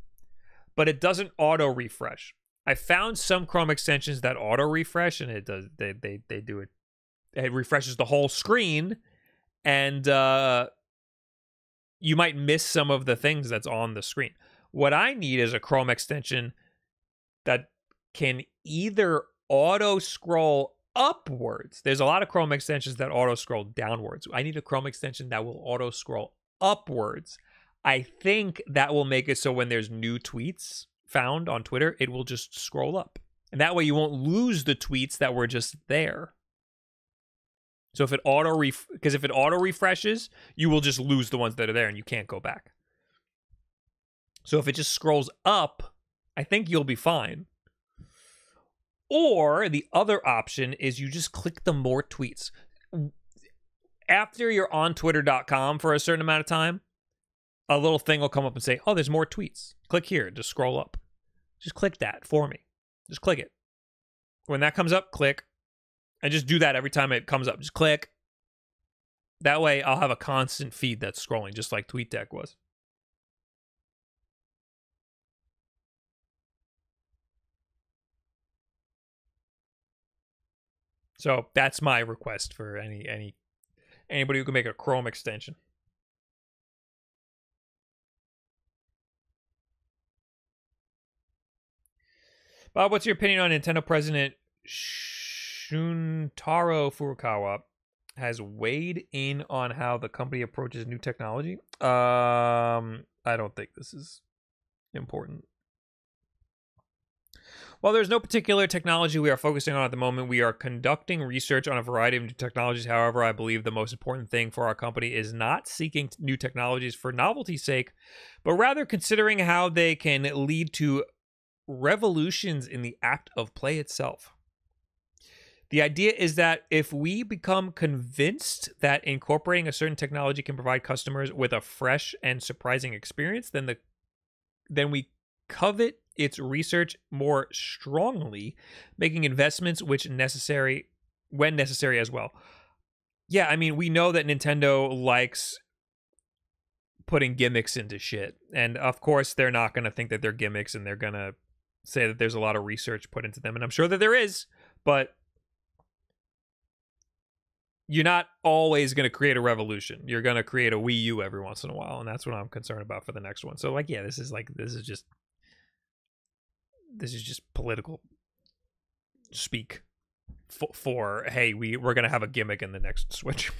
But it doesn't auto refresh. I found some Chrome extensions that auto refresh and it does they they they do it it refreshes the whole screen and uh you might miss some of the things that's on the screen. What I need is a Chrome extension that can either auto scroll upwards. There's a lot of Chrome extensions that auto scroll downwards. I need a Chrome extension that will auto scroll upwards. I think that will make it so when there's new tweets found on Twitter, it will just scroll up. And that way you won't lose the tweets that were just there. So if it auto ref because if it auto refreshes, you will just lose the ones that are there and you can't go back. So if it just scrolls up, I think you'll be fine. Or the other option is you just click the more tweets. After you're on twitter.com for a certain amount of time, a little thing will come up and say, "Oh, there's more tweets." Click here to scroll up. Just click that for me. Just click it. When that comes up, click. And just do that every time it comes up. Just click. That way I'll have a constant feed that's scrolling, just like TweetDeck was. So that's my request for any any anybody who can make a Chrome extension. Bob, what's your opinion on Nintendo president Shuntaro Furukawa has weighed in on how the company approaches new technology? Um, I don't think this is important. While there's no particular technology we are focusing on at the moment, we are conducting research on a variety of new technologies. However, I believe the most important thing for our company is not seeking new technologies for novelty's sake, but rather considering how they can lead to revolutions in the act of play itself. The idea is that if we become convinced that incorporating a certain technology can provide customers with a fresh and surprising experience, then the then we covet its research more strongly, making investments which necessary when necessary as well. Yeah, I mean, we know that Nintendo likes putting gimmicks into shit. And of course, they're not going to think that they're gimmicks and they're going to say that there's a lot of research put into them, and I'm sure that there is, but you're not always going to create a revolution. You're going to create a Wii U every once in a while, and that's what I'm concerned about for the next one. So, like, yeah, this is like this is just this is just political speak for, for hey, we we're going to have a gimmick in the next [LAUGHS] Switch.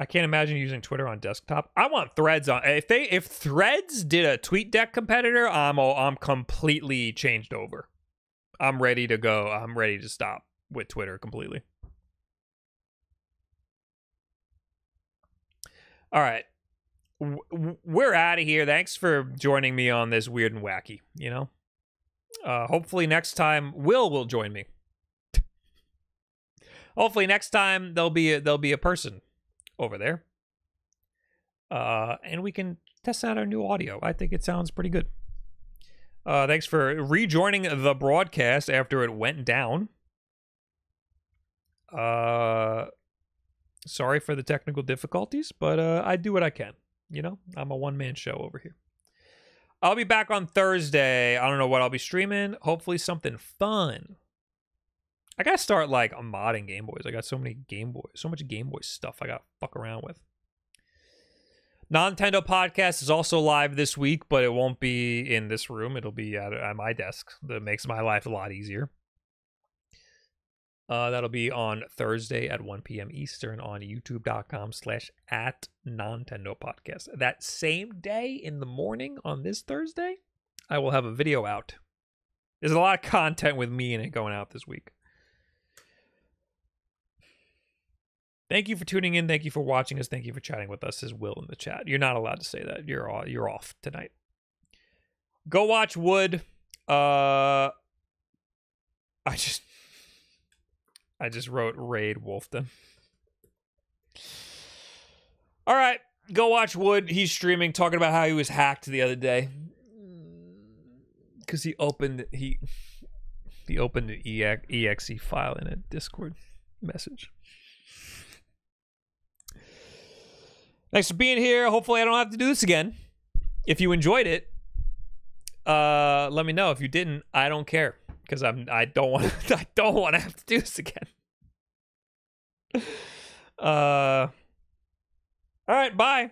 I can't imagine using Twitter on desktop. I want Threads on. If they if Threads did a tweet deck competitor, I'm all, I'm completely changed over. I'm ready to go. I'm ready to stop with Twitter completely. All right. We're out of here. Thanks for joining me on this weird and wacky, you know? Uh, hopefully next time Will will join me. [LAUGHS] hopefully next time there'll be a, there'll be a person over there. Uh, and we can test out our new audio. I think it sounds pretty good. Uh, thanks for rejoining the broadcast after it went down. Uh, sorry for the technical difficulties, but uh, I do what I can. You know, I'm a one man show over here. I'll be back on Thursday. I don't know what I'll be streaming. Hopefully something fun. I gotta start like modding Game Boys. I got so many Game Boys, so much Game Boy stuff I gotta fuck around with. Nintendo podcast is also live this week, but it won't be in this room. It'll be at, at my desk. That makes my life a lot easier. Uh, that'll be on Thursday at 1 p.m. Eastern on youtube.com slash at Nintendo Podcast. That same day in the morning on this Thursday, I will have a video out. There's a lot of content with me in it going out this week. Thank you for tuning in. Thank you for watching us. Thank you for chatting with us, says Will in the chat. You're not allowed to say that. You're all, you're off tonight. Go watch Wood. Uh I just I just wrote Raid Wolfden. All right, go watch Wood. He's streaming, talking about how he was hacked the other day because he opened he he opened an exe file in a Discord message. Thanks for being here. Hopefully, I don't have to do this again. If you enjoyed it, uh, let me know. If you didn't, I don't care because I'm I don't want [LAUGHS] I don't want to have to do this again. [LAUGHS] Uh all right, bye.